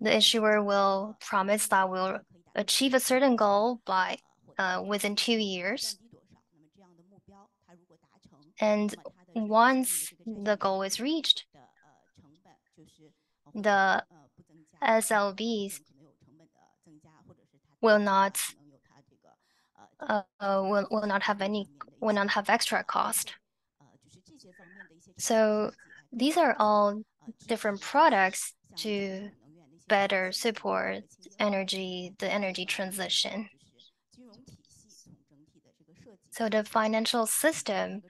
The issuer will promise that we'll achieve a certain goal by uh, within two years. And once the goal is reached, the SLBs will not uh, will, will not have any will not have extra cost. So these are all different products to better support energy, the energy transition. So the financial system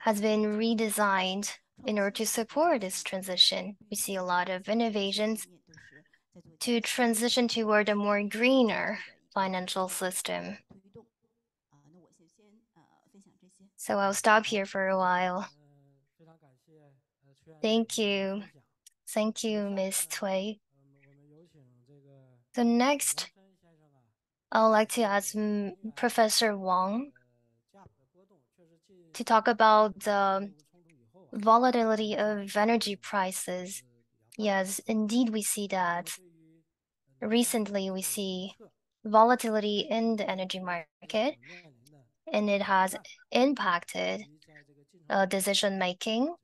has been redesigned in order to support this transition. We see a lot of innovations to transition toward a more greener financial system. So I'll stop here for a while. Thank you. Thank you, Ms. Cui. So next, I would like to ask Professor Wang to talk about the volatility of energy prices. Yes, indeed, we see that. Recently, we see volatility in the energy market, and it has impacted uh, decision making.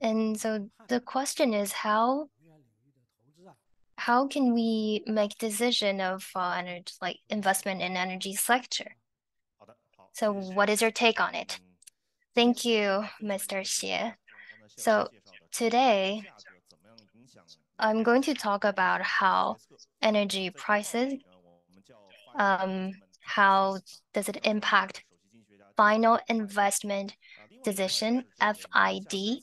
And so the question is how how can we make decision of uh, energy, like investment in energy sector? So what is your take on it? Thank you, Mr. Xie. So today, I'm going to talk about how energy prices, um, how does it impact final investment decision, FID,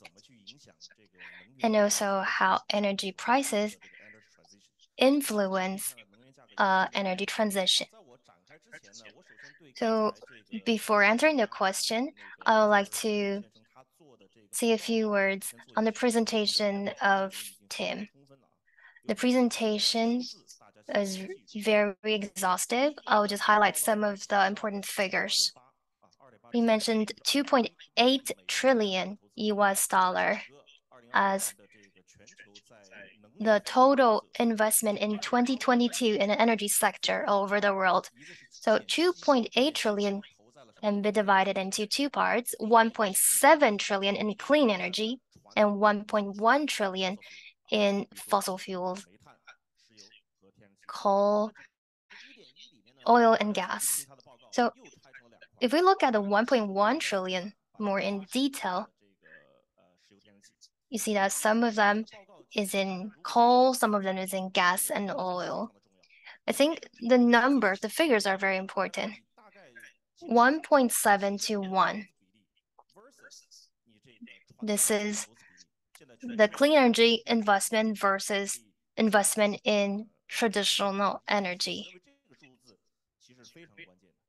and also how energy prices influence uh, energy transition. So before answering the question, I would like to say a few words on the presentation of Tim. The presentation is very exhaustive. I'll just highlight some of the important figures. We mentioned 2.8 trillion US dollar as the total investment in 2022 in the energy sector over the world. So 2.8 trillion can be divided into two parts, 1.7 trillion in clean energy and 1.1 trillion in fossil fuels, coal, oil and gas. So if we look at the 1.1 trillion more in detail, you see that some of them is in coal, some of them is in gas and oil. I think the numbers, the figures are very important. 1.7 to 1. This is the clean energy investment versus investment in traditional energy.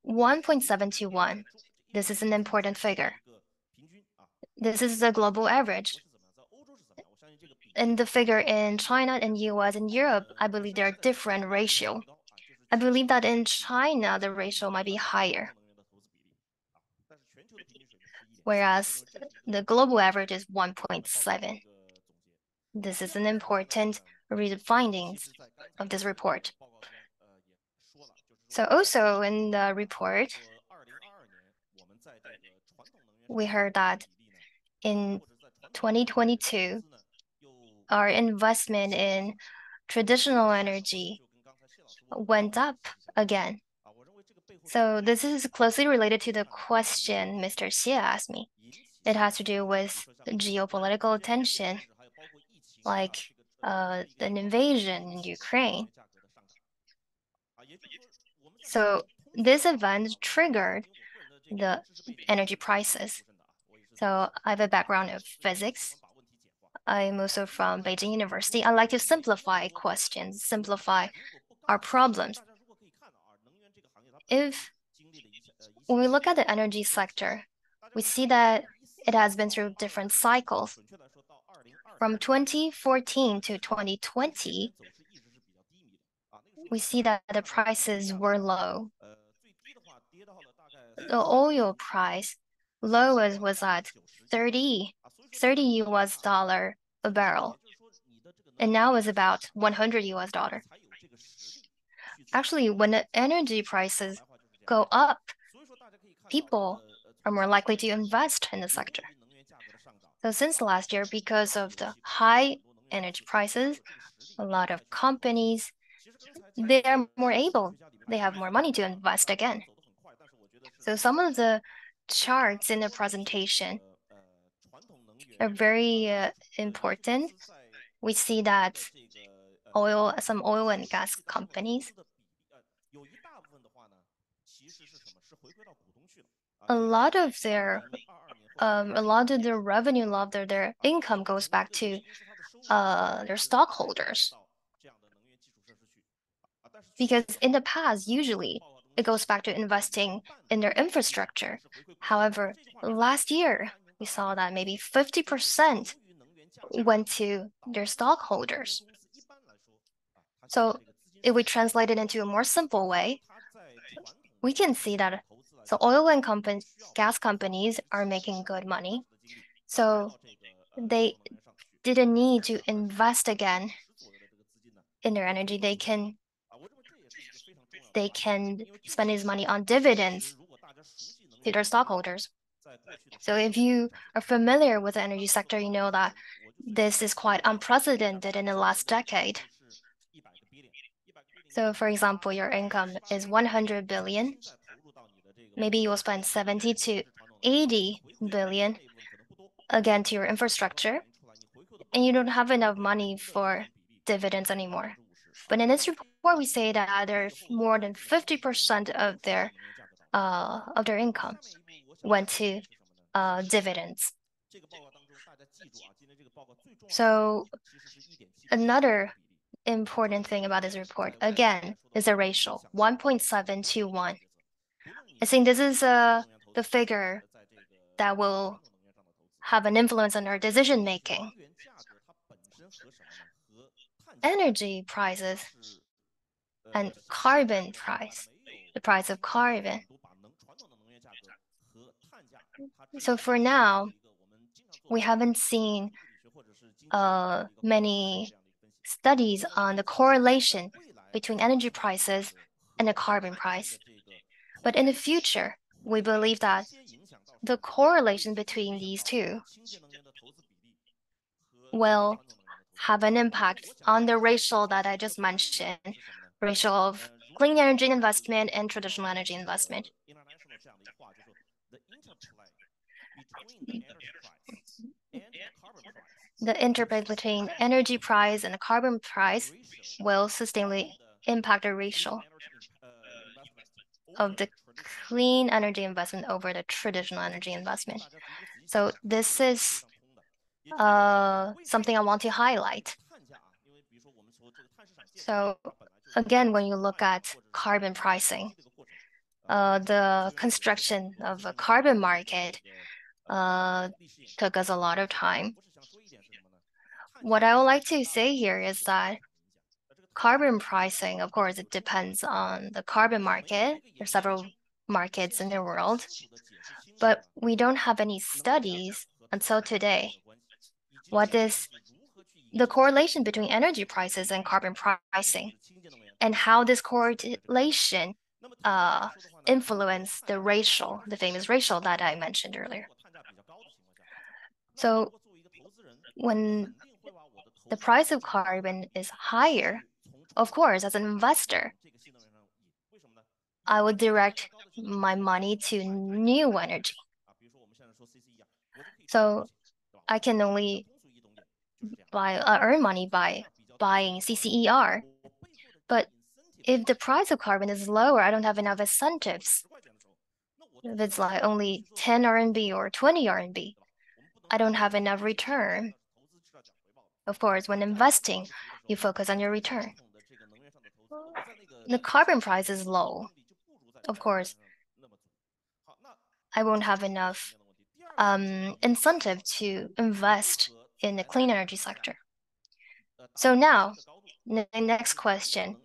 1.7 to 1. This is an important figure. This is the global average and the figure in China and US and Europe, I believe there are different ratio. I believe that in China, the ratio might be higher. Whereas the global average is 1.7. This is an important findings of this report. So also in the report, we heard that in 2022, our investment in traditional energy went up again. So this is closely related to the question Mr. Xie asked me. It has to do with geopolitical tension, like uh, an invasion in Ukraine. So this event triggered the energy prices. So I have a background of physics, I'm also from Beijing University. I like to simplify questions, simplify our problems. If when we look at the energy sector, we see that it has been through different cycles. From 2014 to 2020, we see that the prices were low. The oil price lowest was at 30 30 US dollar a barrel. And now is about 100 US dollar. Actually, when the energy prices go up, people are more likely to invest in the sector. So since last year, because of the high energy prices, a lot of companies, they are more able, they have more money to invest again. So some of the charts in the presentation are very uh, important. We see that oil, some oil and gas companies, a lot of their um, a lot of their revenue, a lot of their income goes back to uh, their stockholders. Because in the past, usually it goes back to investing in their infrastructure. However, last year, we saw that maybe 50% went to their stockholders. So if we translate it into a more simple way, we can see that so oil and gas companies are making good money. So they didn't need to invest again in their energy. They can they can spend his money on dividends to their stockholders. So if you are familiar with the energy sector, you know that this is quite unprecedented in the last decade. So for example, your income is 100 billion. Maybe you will spend 70 to 80 billion again to your infrastructure, and you don't have enough money for dividends anymore. But in this report, we say that there's more than 50% of their uh, of their income went to uh, dividends. So another important thing about this report, again, is the ratio, 1.7 to 1. I think this is uh, the figure that will have an influence on our decision making. Energy prices and carbon price, the price of carbon. So for now, we haven't seen uh, many studies on the correlation between energy prices and the carbon price. But in the future, we believe that the correlation between these two will have an impact on the ratio that I just mentioned, ratio of clean energy investment and traditional energy investment. The interplay between energy price and the carbon price will sustainably impact the ratio of the clean energy investment over the traditional energy investment. So this is uh, something I want to highlight. So again, when you look at carbon pricing, uh, the construction of a carbon market uh, took us a lot of time. What I would like to say here is that carbon pricing, of course, it depends on the carbon market. There are several markets in the world, but we don't have any studies until today. What is the correlation between energy prices and carbon pricing, and how this correlation uh, influence the ratio, the famous ratio that I mentioned earlier. So when the price of carbon is higher, of course, as an investor, I would direct my money to new energy. So I can only buy uh, earn money by buying CCER. But if the price of carbon is lower, I don't have enough incentives. If it's like only 10 RMB or 20 RMB, I don't have enough return. Of course, when investing, you focus on your return. The carbon price is low. Of course, I won't have enough um, incentive to invest in the clean energy sector. So now, the next question,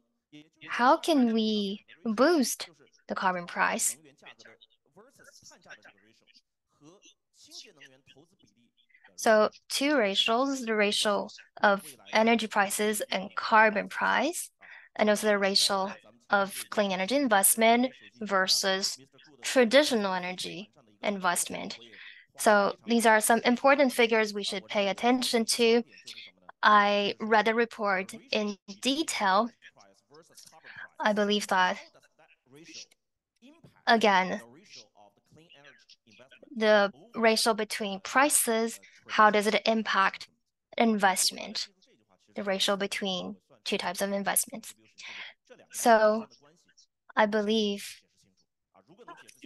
how can we boost the carbon price? So two ratios, the ratio of energy prices and carbon price, and also the ratio of clean energy investment versus traditional energy investment. So these are some important figures we should pay attention to. I read the report in detail. I believe that, again, the ratio between prices, how does it impact investment? The ratio between two types of investments. So I believe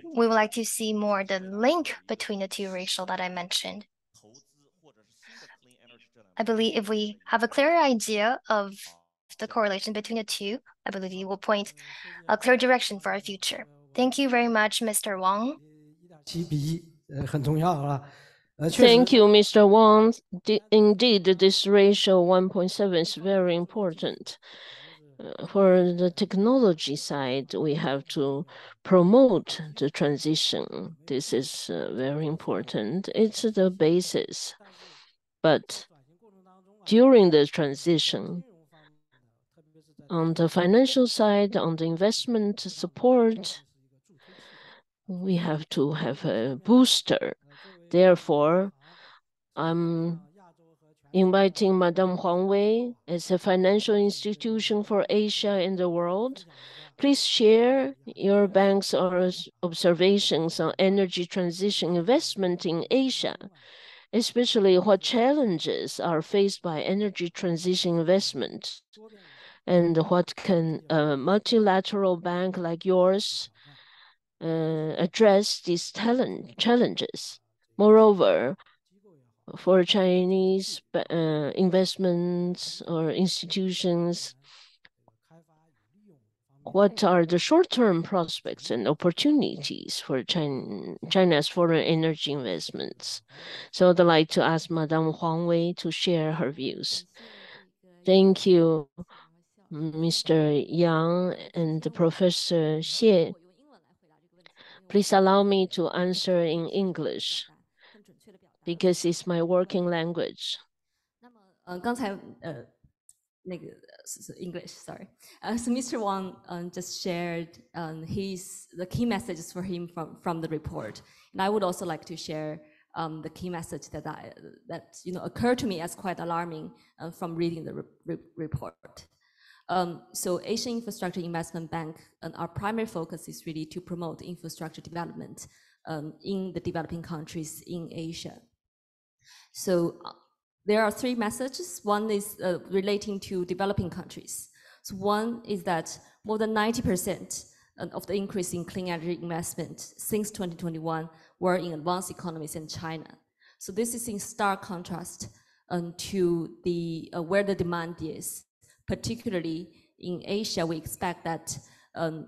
we would like to see more the link between the two ratio that I mentioned. I believe if we have a clear idea of the correlation between the two, I believe it will point a clear direction for our future. Thank you very much, Mr. Wang. Thank you, Mr. Wang. Indeed, this ratio 1.7 is very important. Uh, for the technology side, we have to promote the transition. This is uh, very important. It's the basis. But during the transition, on the financial side, on the investment support, we have to have a booster. Therefore, I'm inviting Madame Huang Wei as a financial institution for Asia and the world. Please share your bank's observations on energy transition investment in Asia especially what challenges are faced by energy transition investment and what can a multilateral bank like yours uh, address these talent challenges. Moreover, for Chinese uh, investments or institutions, what are the short-term prospects and opportunities for China, China's foreign energy investments? So I'd like to ask Madame Huang Wei to share her views. Thank you, Mr. Yang and Professor Xie. Please allow me to answer in English because it's my working language. 呃，刚才呃那个是 English sorry，呃、uh,，so Mr. Wang um, just shared um, his the key messages for him from from the report, and I would also like to share um, the key message that I, that you know occurred to me as quite alarming uh, from reading the re report. Um, so Asian Infrastructure Investment Bank, uh, our primary focus is really to promote infrastructure development um, in the developing countries in Asia. So uh, there are three messages. One is uh, relating to developing countries. So one is that more than 90% of the increase in clean energy investment since 2021 were in advanced economies in China. So this is in stark contrast um, to the uh, where the demand is. Particularly in Asia, we expect that um,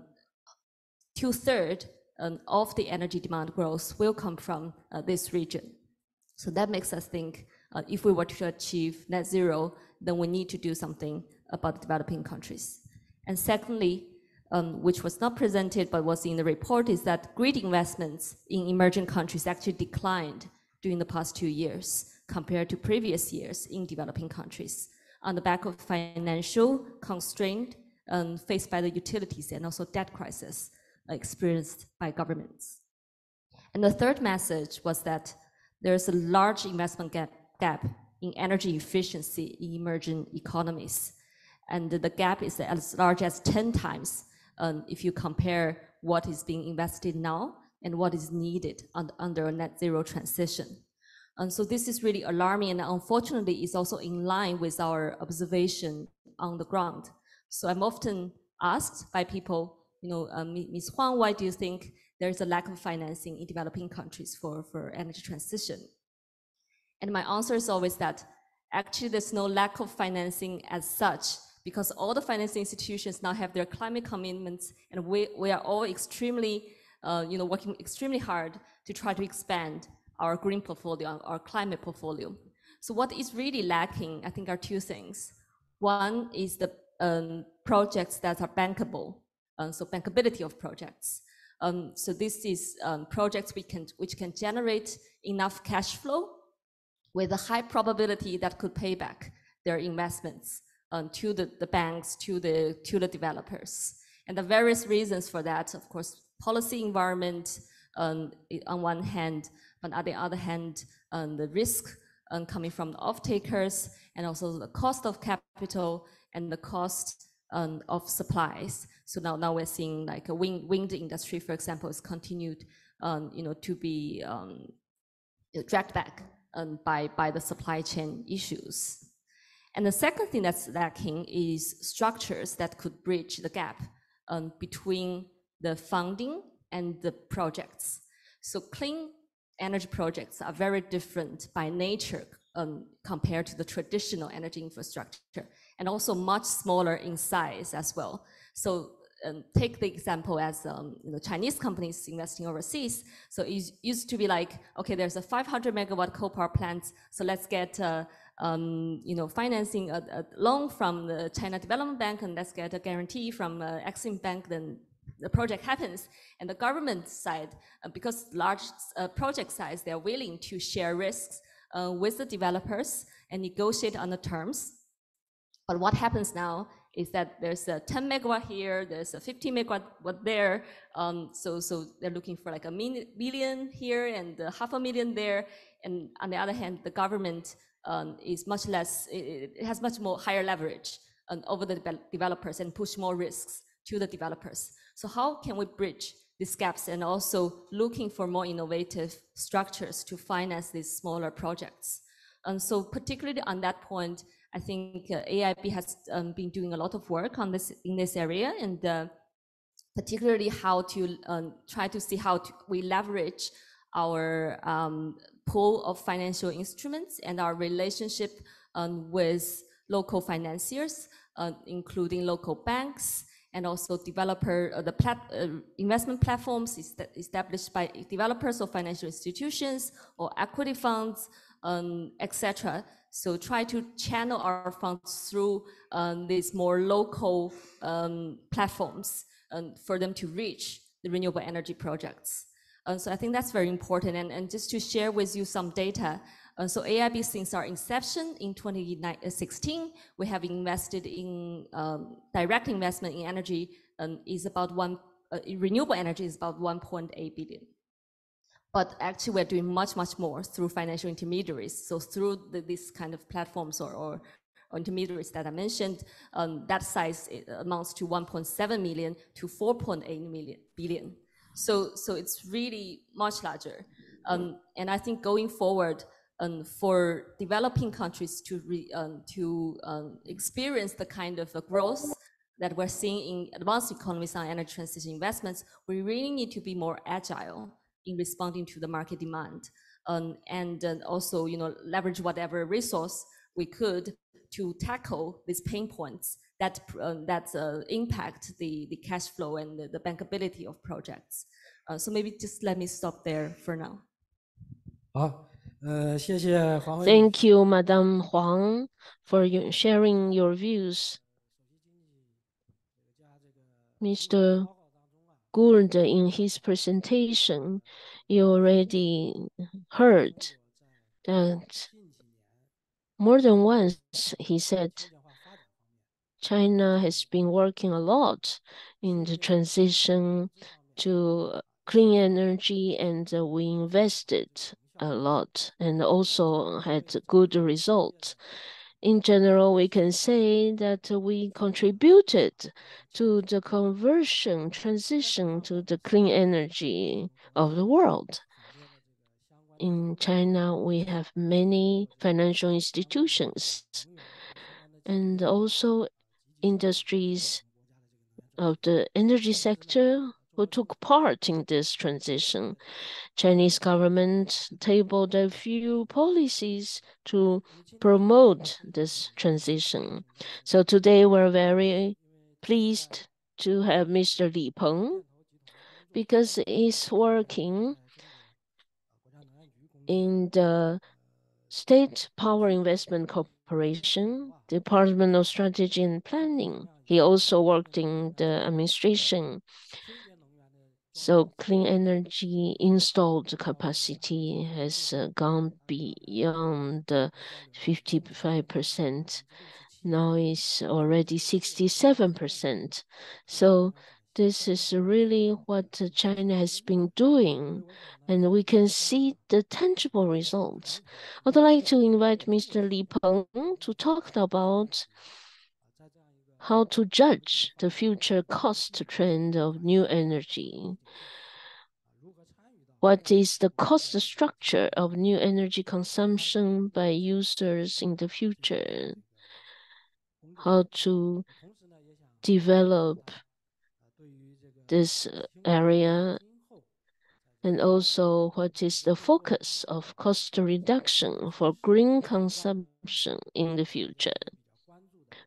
two-thirds um, of the energy demand growth will come from uh, this region. So that makes us think uh, if we were to achieve net zero, then we need to do something about developing countries. And secondly, um, which was not presented but was in the report, is that grid investments in emerging countries actually declined during the past two years compared to previous years in developing countries on the back of financial constraint um, faced by the utilities and also debt crisis experienced by governments. And the third message was that there's a large investment gap, gap in energy efficiency in emerging economies. And the gap is as large as 10 times um, if you compare what is being invested now and what is needed on, under a net zero transition. And so this is really alarming and unfortunately is also in line with our observation on the ground. So I'm often asked by people, you know, uh, Ms. Huang, why do you think there's a lack of financing in developing countries for, for energy transition. And my answer is always that actually there's no lack of financing as such because all the financing institutions now have their climate commitments and we, we are all extremely, uh, you know, working extremely hard to try to expand our green portfolio, our climate portfolio. So what is really lacking, I think, are two things. One is the um, projects that are bankable, uh, so bankability of projects. Um, so this is um, projects we can, which can generate enough cash flow with a high probability that could pay back their investments um, to the, the banks, to the, to the developers. And the various reasons for that, of course, policy environment um, on one hand, but on the other hand, um, the risk um, coming from the off-takers and also the cost of capital and the cost um, of supplies. So now, now we're seeing like a wind, wind industry, for example, is continued, um, you know, to be um, dragged back um, by, by the supply chain issues. And the second thing that's lacking is structures that could bridge the gap um, between the funding and the projects. So clean energy projects are very different by nature um, compared to the traditional energy infrastructure and also much smaller in size as well. So um, take the example as um, you know, Chinese companies investing overseas. So it used to be like, okay, there's a 500 megawatt coal power plant, so let's get uh, um, you know, financing a, a, loan from the China Development Bank and let's get a guarantee from uh, Exim Bank, then the project happens. And the government side, uh, because large uh, project size, they're willing to share risks uh, with the developers and negotiate on the terms. But what happens now is that there's a 10 megawatt here, there's a 50 megawatt there. Um, so, so they're looking for like a million here and half a million there. And on the other hand, the government um, is much less, it, it, has much more higher leverage um, over the de developers and push more risks to the developers. So how can we bridge these gaps and also looking for more innovative structures to finance these smaller projects. And so particularly on that point, I think uh, AIIB has um, been doing a lot of work on this in this area and uh, particularly how to um, try to see how to, we leverage our um, pool of financial instruments and our relationship um, with local financiers, uh, including local banks and also developer, uh, the plat uh, investment platforms established by developers or financial institutions or equity funds, um, etc. So try to channel our funds through um, these more local um, platforms um, for them to reach the renewable energy projects. Uh, so I think that's very important. And, and just to share with you some data, uh, so AIIB since our inception in 2016, we have invested in um, direct investment in energy um, is about one, uh, renewable energy is about 1.8 billion. But actually we're doing much, much more through financial intermediaries. So through the, this kind of platforms or, or intermediaries that I mentioned, um, that size amounts to 1.7 million to 4.8 million billion. So, so it's really much larger. Um, and I think going forward, um, for developing countries to, re, um, to um, experience the kind of growth that we're seeing in advanced economies on energy transition investments, we really need to be more agile in responding to the market demand. Um, and uh, also, you know, leverage whatever resource we could to tackle these pain points that uh, that uh, impact the the cash flow and the, the bankability of projects. Uh, so maybe just let me stop there for now. Thank you, Madam Huang, for you sharing your views. Mr. In his presentation, you already heard that more than once, he said, China has been working a lot in the transition to clean energy and we invested a lot and also had good results. In general, we can say that we contributed to the conversion, transition to the clean energy of the world. In China, we have many financial institutions and also industries of the energy sector who took part in this transition. Chinese government tabled a few policies to promote this transition. So today we're very pleased to have Mr. Li Peng because he's working in the State Power Investment Corporation, Department of Strategy and Planning. He also worked in the administration. So clean energy installed capacity has uh, gone beyond 55%. Now it's already 67%. So this is really what China has been doing, and we can see the tangible results. I'd like to invite Mr. Li Peng to talk about how to judge the future cost trend of new energy. What is the cost structure of new energy consumption by users in the future? How to develop this area? And also, what is the focus of cost reduction for green consumption in the future?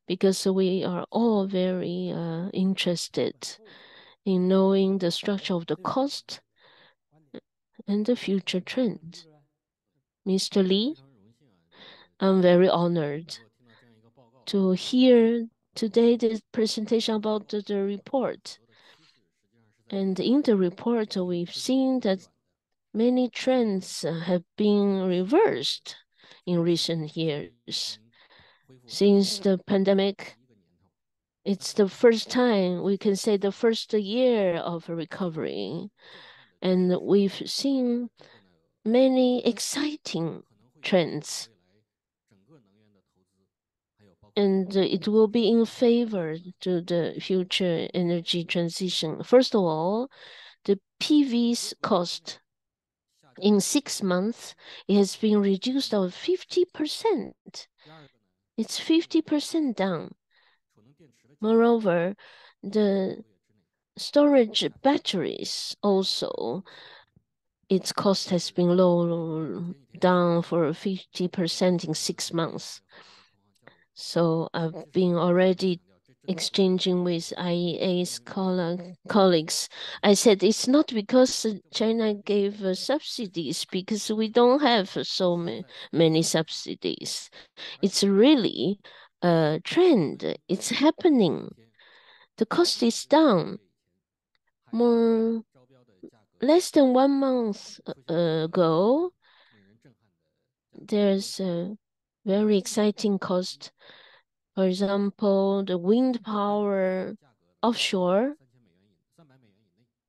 Because we are all very uh, interested in knowing the structure of the cost and the future trend. Mr. Li, I'm very honored to hear today the presentation about the, the report. And in the report, we've seen that many trends have been reversed in recent years. Since the pandemic, it's the first time we can say the first year of recovery. And we've seen many exciting trends and it will be in favor to the future energy transition. First of all, the PV's cost in six months, it has been reduced of 50%. It's 50% down. Moreover, the storage batteries also, its cost has been low down for 50% in six months. So I've been already exchanging with IEA's colleagues. I said it's not because China gave uh, subsidies, because we don't have so ma many subsidies. It's really a trend. It's happening. The cost is down. More less than one month uh, ago, there's a very exciting cost for example, the wind power offshore,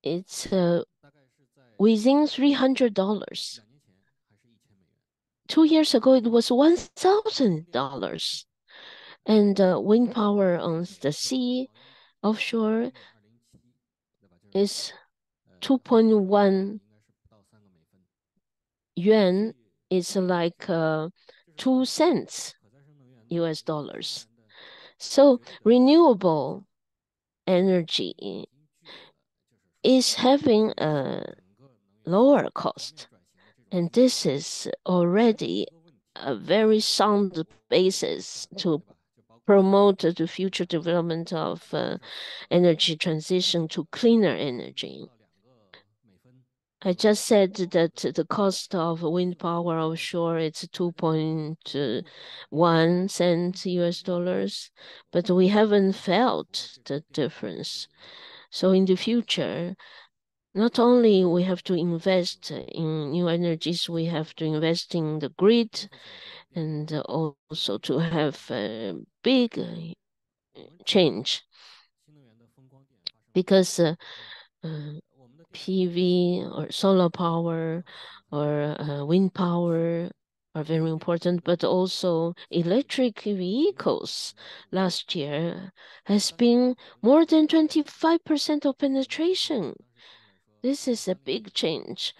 it's uh, within $300. Two years ago, it was $1,000. And uh, wind power on the sea offshore is 2.1 yuan. It's like uh, 2 cents US dollars. So renewable energy is having a lower cost. And this is already a very sound basis to promote the future development of uh, energy transition to cleaner energy. I just said that the cost of wind power offshore is 2.1 cents US dollars, but we haven't felt the difference. So in the future, not only we have to invest in new energies, we have to invest in the grid and also to have a big change because uh, uh, PV or solar power or uh, wind power are very important, but also electric vehicles last year has been more than 25% of penetration. This is a big change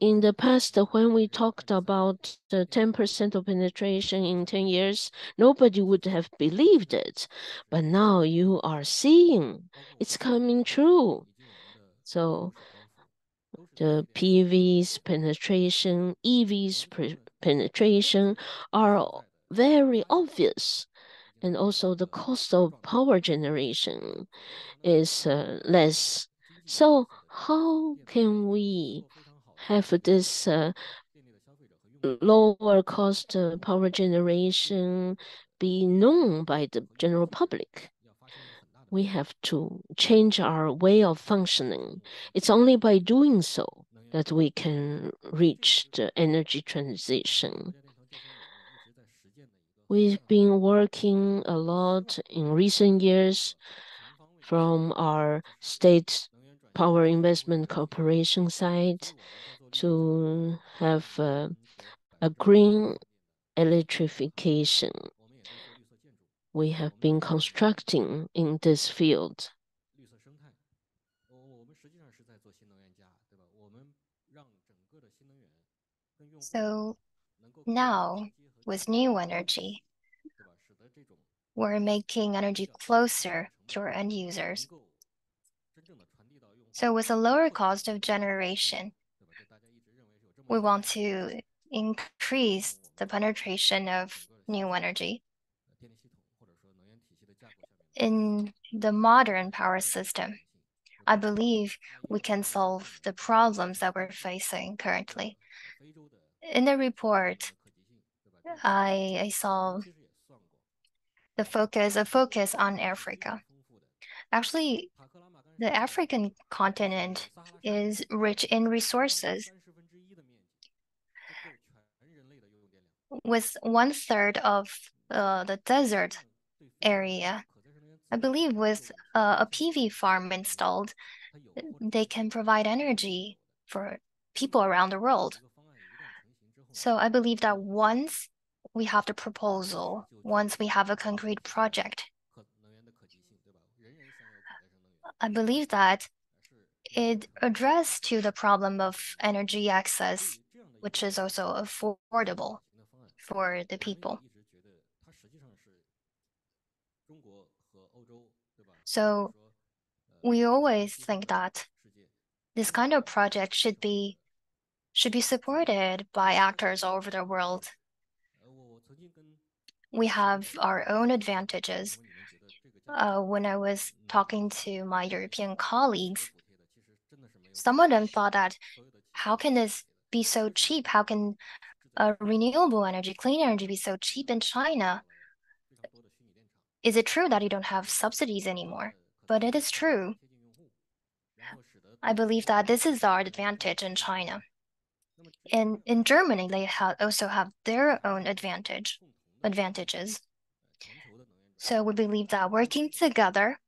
in the past, when we talked about the 10% of penetration in 10 years, nobody would have believed it. But now you are seeing it's coming true. So the PV's penetration, EV's penetration are very obvious. And also the cost of power generation is uh, less. So how can we have this uh, lower cost uh, power generation be known by the general public. We have to change our way of functioning. It's only by doing so that we can reach the energy transition. We've been working a lot in recent years from our state power investment corporation side to have uh, a green electrification. We have been constructing in this field. So now, with new energy, we're making energy closer to our end users. So with a lower cost of generation, we want to increase the penetration of new energy. In the modern power system, I believe we can solve the problems that we're facing currently. In the report, I, I saw the focus, a focus on Africa. Actually, the African continent is rich in resources. With one third of uh, the desert area, I believe with uh, a PV farm installed, they can provide energy for people around the world. So I believe that once we have the proposal, once we have a concrete project, I believe that it addressed to the problem of energy access, which is also affordable for the people. So we always think that this kind of project should be should be supported by actors all over the world. We have our own advantages. Uh, when I was talking to my European colleagues, some of them thought that how can this be so cheap? How can uh, renewable energy, clean energy be so cheap in China? Is it true that you don't have subsidies anymore? But it is true. I believe that this is our advantage in China. In in Germany, they have also have their own advantage advantages. So we believe that working together,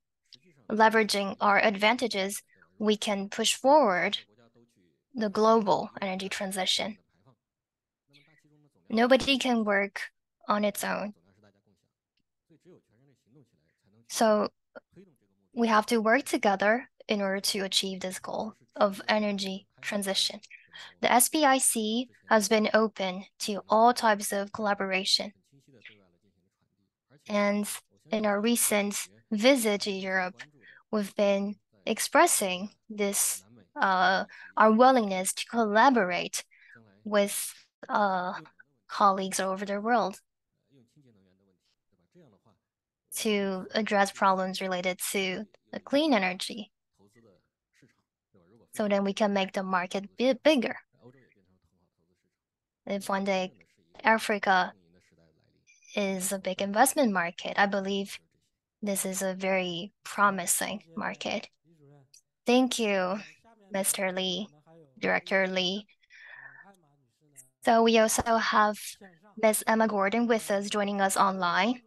leveraging our advantages, we can push forward the global energy transition. Nobody can work on its own. So we have to work together in order to achieve this goal of energy transition. The SPIC has been open to all types of collaboration. And in our recent visit to Europe, we've been expressing this uh, our willingness to collaborate with uh, colleagues over the world to address problems related to the clean energy. So then we can make the market bigger. If one day Africa is a big investment market, I believe this is a very promising market. Thank you, Mr. Li, Director Li. So we also have Ms. Emma Gordon with us, joining us online.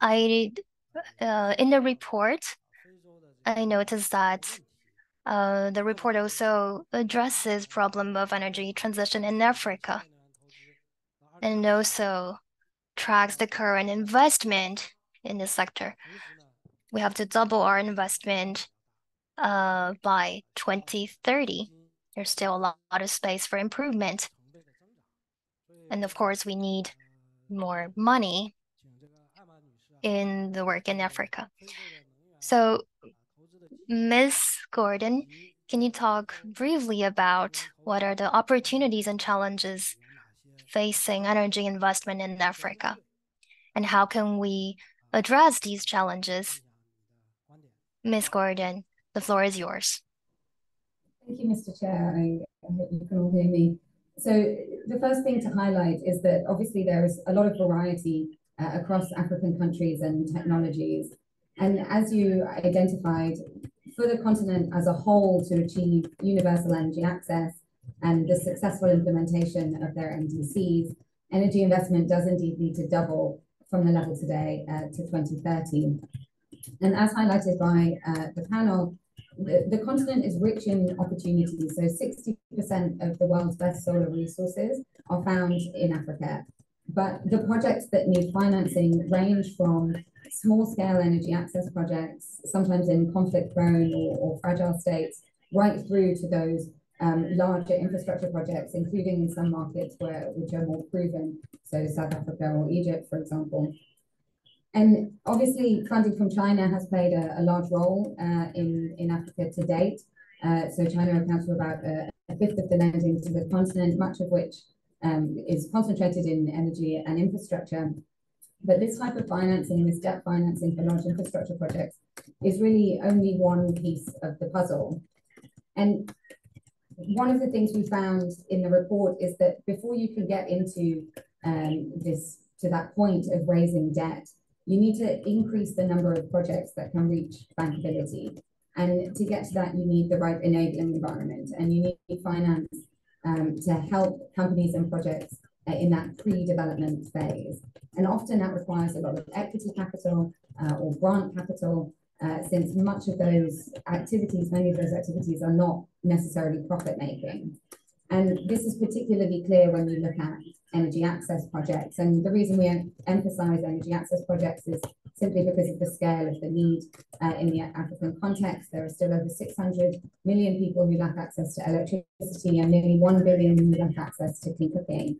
I, uh, in the report, I noticed that uh, the report also addresses problem of energy transition in Africa and also tracks the current investment in the sector. We have to double our investment uh, by 2030. There's still a lot, lot of space for improvement. And of course, we need more money in the work in Africa. So, Ms. Gordon, can you talk briefly about what are the opportunities and challenges facing energy investment in Africa? And how can we address these challenges? Ms. Gordon, the floor is yours. Thank you, Mr. Chair. I, I hope you can all hear me. So the first thing to highlight is that obviously there is a lot of variety uh, across African countries and technologies. And as you identified, for the continent as a whole to achieve universal energy access and the successful implementation of their NDCs, energy investment does indeed need to double from the level today uh, to 2030. And as highlighted by uh, the panel, the, the, continent is rich in opportunities. So 60% of the world's best solar resources are found in Africa. But the projects that need financing range from small scale energy access projects, sometimes in conflict prone or, or fragile states, right through to those um, larger infrastructure projects, including in some markets where which are more proven, so South Africa or Egypt, for example. And obviously, funding from China has played a, a large role uh, in, in Africa to date. Uh, so China accounts for about a, a, fifth of the lending to the continent, much of which um, is concentrated in energy and infrastructure. But this type of financing, this debt financing for large infrastructure projects, is really only one piece of the puzzle. And one of the things we found in the report is that before you can get into um, this to that point of raising debt, you need to increase the number of projects that can reach bankability. And to get to that, you need the right enabling environment and you need finance um, to help companies and projects uh, in that pre-development phase. And often that requires a lot of equity capital uh, or grant capital, uh, since much of those activities, many of those activities are not necessarily profit making. And this is particularly clear when you look at energy access projects. And the reason we emphasize energy access projects is simply because of the scale of the need uh, in the African context. There are still over 600 million people who lack access to electricity and nearly 1 billion who lack access to clean cooking.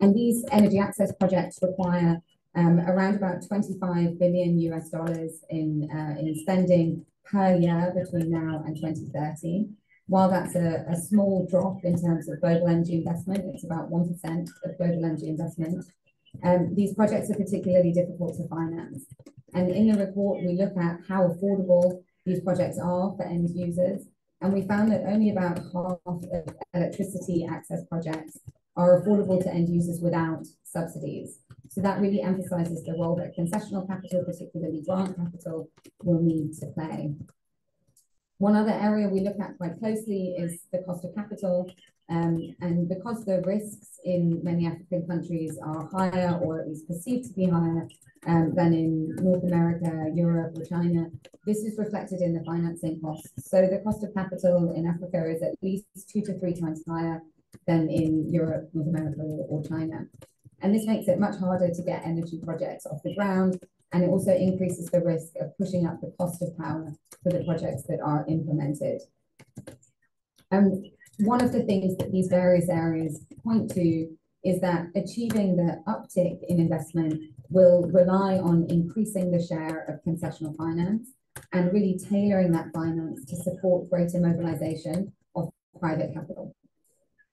And these energy access projects require um, around about 25 billion US dollars in, uh, in spending per year between now and 2030. While that's a, a small drop in terms of global energy investment, it's about 1% of global energy investment. Um, these projects are particularly difficult to finance. And in the report, we look at how affordable these projects are for end users. And we found that only about half of electricity access projects are affordable to end users without subsidies. So that really emphasizes the role that concessional capital, particularly grant capital, will need to play. One other area we look at quite closely is the cost of capital. Um, and because the risks in many African countries are higher or at least perceived to be higher um, than in North America, Europe, or China, this is reflected in the financing costs. So the cost of capital in Africa is at least two to three times higher than in Europe, North America, or, or China. And this makes it much harder to get energy projects off the ground and it also increases the risk of pushing up the cost of power for the projects that are implemented. Um, one of the things that these various areas point to is that achieving the uptick in investment will rely on increasing the share of concessional finance and really tailoring that finance to support greater mobilization of private capital.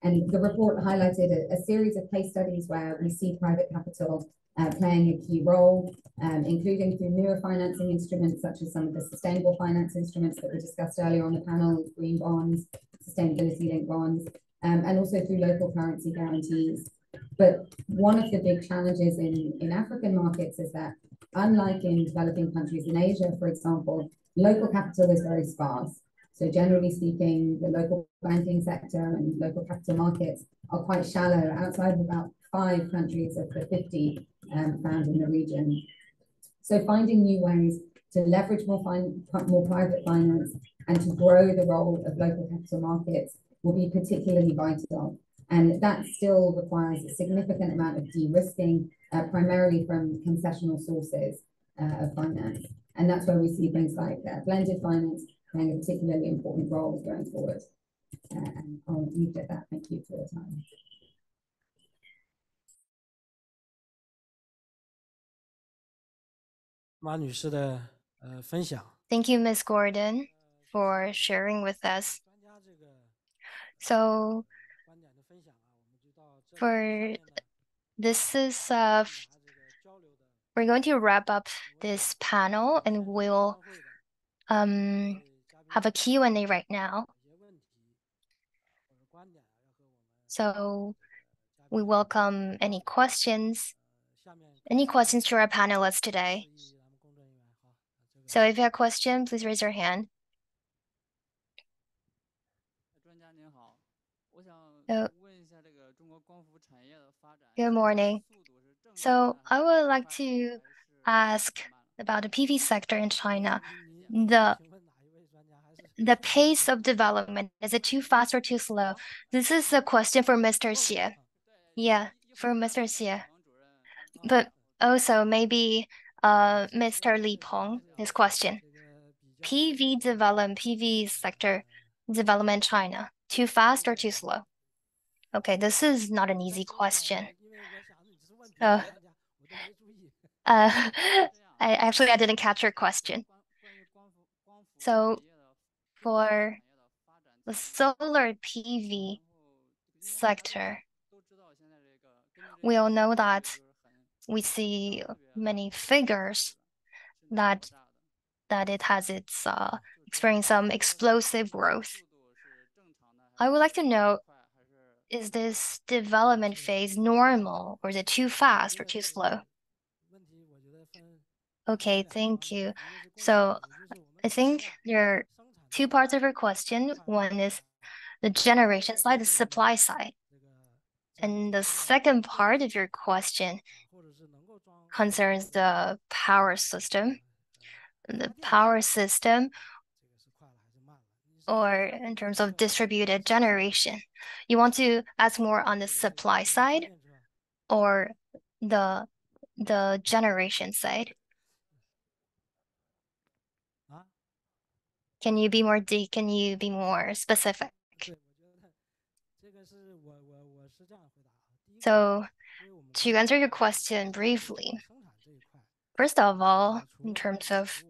And the report highlighted a, a series of case studies where we see private capital uh, playing a key role, um, including through newer financing instruments such as some of the sustainable finance instruments that were discussed earlier on the panel, green bonds, sustainability linked bonds, um, and also through local currency guarantees. But one of the big challenges in, in African markets is that unlike in developing countries in Asia, for example, local capital is very sparse. So generally speaking, the local banking sector and local capital markets are quite shallow outside of about five countries of the 50 um, found in the region. So finding new ways to leverage more, more private finance and to grow the role of local capital markets will be particularly vital. And that still requires a significant amount of de-risking, uh, primarily from concessional sources uh, of finance. And that's where we see things like uh, blended finance playing a particularly important role going forward. Uh, and I'll leave it at that. Thank you for your time. Thank you, Ms. Gordon, for sharing with us. So, for this is uh, we're going to wrap up this panel and we'll um, have a Q&A right now. So we welcome any questions, any questions to our panelists today. So if you have a question, please raise your hand. So, good morning. So I would like to ask about the PV sector in China. The the pace of development, is it too fast or too slow? This is a question for Mr. Xie. Yeah, for Mr. Xie. But also maybe uh, Mr. Li Peng, this question. PV development, PV sector development China, too fast or too slow? Okay, this is not an easy question. Uh, *laughs* I actually I didn't catch your question. So for the solar PV sector, we all know that we see many figures that that it has its uh, experienced some explosive growth. I would like to know, is this development phase normal or is it too fast or too slow? Okay, thank you. So I think there are two parts of your question. One is the generation side, the supply side. And the second part of your question concerns the power system. The power system, or in terms of distributed generation, you want to ask more on the supply side or the the generation side. Can you be more deep? Can you be more specific? So to answer your question briefly, first of all, in terms of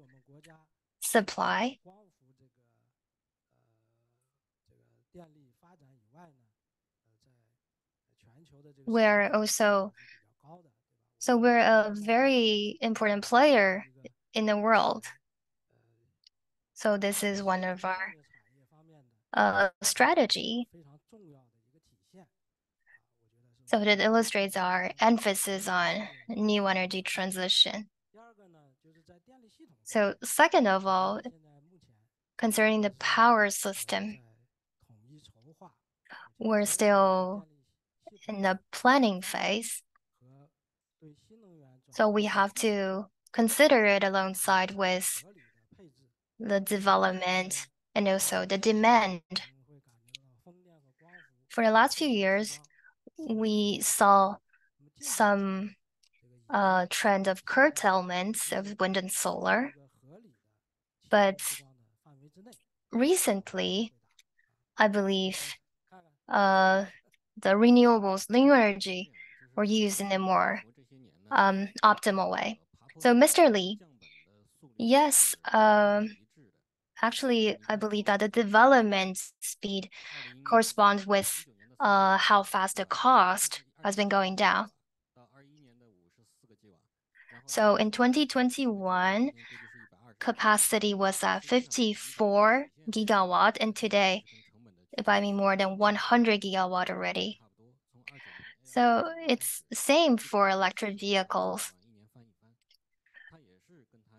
supply, we're also oh, so we're a very important player in the world. So this is one of our uh, strategy. So that illustrates our emphasis on new energy transition. So second of all, concerning the power system, we're still in the planning phase. So we have to consider it alongside with the development and also the demand. For the last few years, we saw some uh, trend of curtailments of wind and solar. But recently, I believe uh, the renewables, new energy, were used in a more um, optimal way. So, Mr. Li, yes, um, actually, I believe that the development speed corresponds with uh, how fast the cost has been going down. So in 2021, capacity was at 54 gigawatt, and today might be more than 100 gigawatt already. So it's the same for electric vehicles.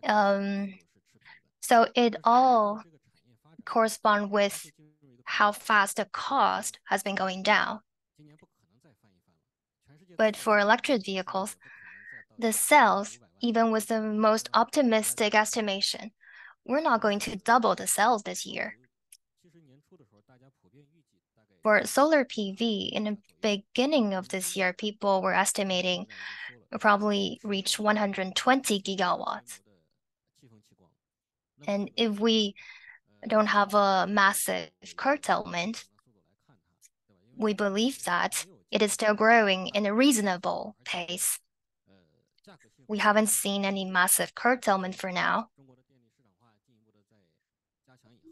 Um, so it all correspond with how fast the cost has been going down. But for electric vehicles, the cells, even with the most optimistic estimation, we're not going to double the cells this year. For solar PV, in the beginning of this year, people were estimating probably reach 120 gigawatts. And if we don't have a massive curtailment, we believe that it is still growing in a reasonable pace. We haven't seen any massive curtailment for now.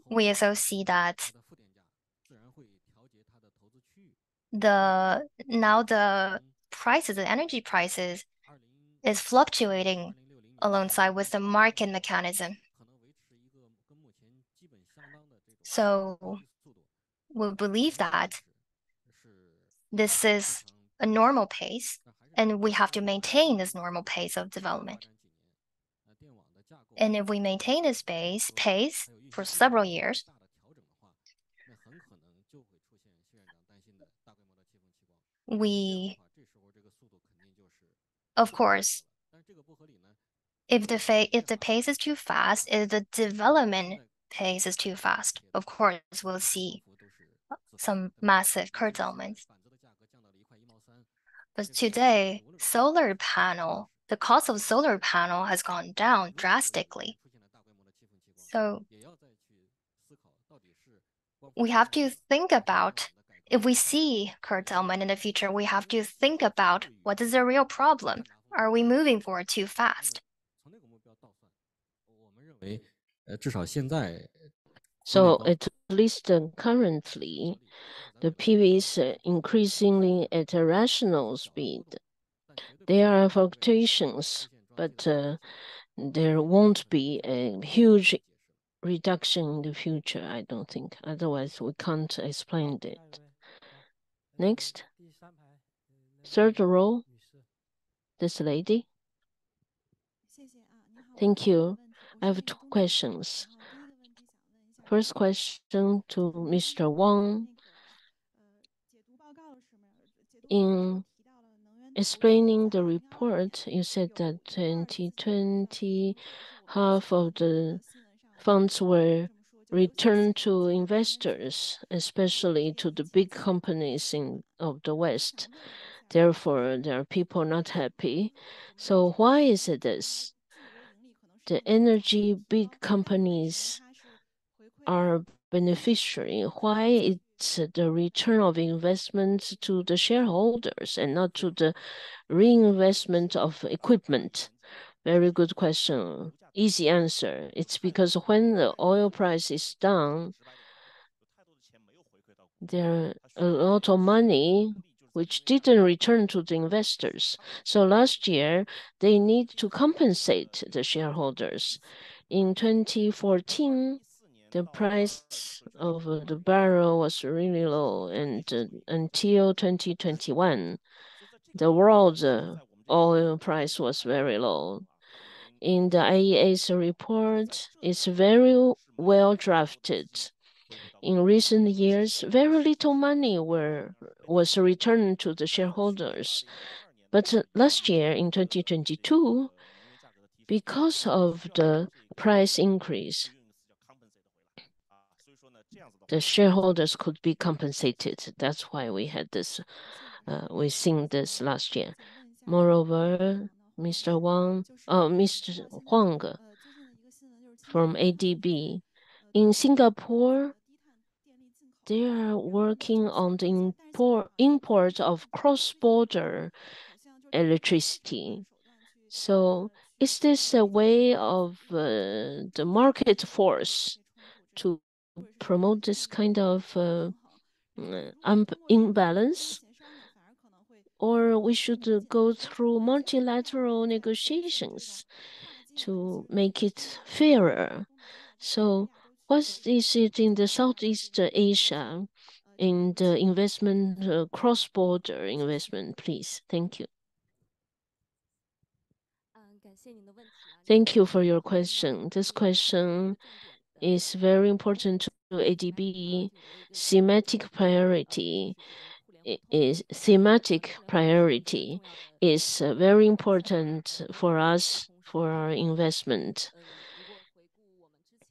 We also see that the now the prices, the energy prices, is fluctuating alongside with the market mechanism. So we believe that this is a normal pace, and we have to maintain this normal pace of development. And if we maintain this pace, pace for several years, we, of course, if the if the pace is too fast, if the development pace is too fast, of course, we'll see some massive curtailments. But today, solar panel, the cost of solar panel has gone down drastically. So we have to think about if we see curtailment in the future, we have to think about what is the real problem. Are we moving forward too fast? So at least uh, currently, the PV is uh, increasingly at a rational speed. There are fluctuations, but uh, there won't be a huge reduction in the future, I don't think. Otherwise, we can't explain it. Next. Third row. This lady. Thank you. I have two questions. First question to Mr. Wang. In explaining the report, you said that 2020, half of the funds were returned to investors, especially to the big companies in of the West. Therefore, there are people not happy. So why is it this? The energy big companies are beneficiary, why it's the return of investment to the shareholders and not to the reinvestment of equipment? Very good question. Easy answer. It's because when the oil price is down, there are a lot of money which didn't return to the investors. So last year, they need to compensate the shareholders. In 2014, the price of uh, the barrel was really low, and uh, until 2021, the world uh, oil price was very low. In the IEA's report, it's very well drafted. In recent years, very little money were, was returned to the shareholders. But last year, in 2022, because of the price increase, the shareholders could be compensated. That's why we had this, uh, we seen this last year. Moreover, Mr. Wang, uh, Mr. Huang from ADB, in Singapore, they are working on the import of cross-border electricity. So is this a way of uh, the market force to promote this kind of uh, uh, imbalance? Or we should go through multilateral negotiations to make it fairer? So what is it in the Southeast Asia, in the investment, uh, cross-border investment, please? Thank you. Thank you for your question. This question is very important to ADB. Thematic priority is thematic priority is uh, very important for us, for our investment.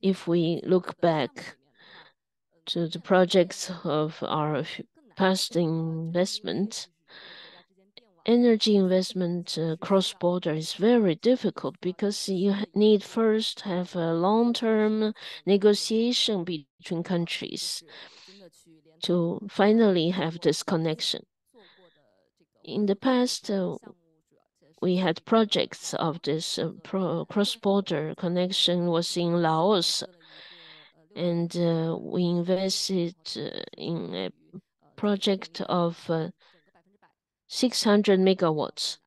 If we look back to the projects of our past investment, energy investment, uh, cross-border is very difficult because you need first have a long-term negotiation between countries to finally have this connection. In the past, uh, we had projects of this uh, cross-border connection was in Laos, and uh, we invested uh, in a project of 600 megawatts.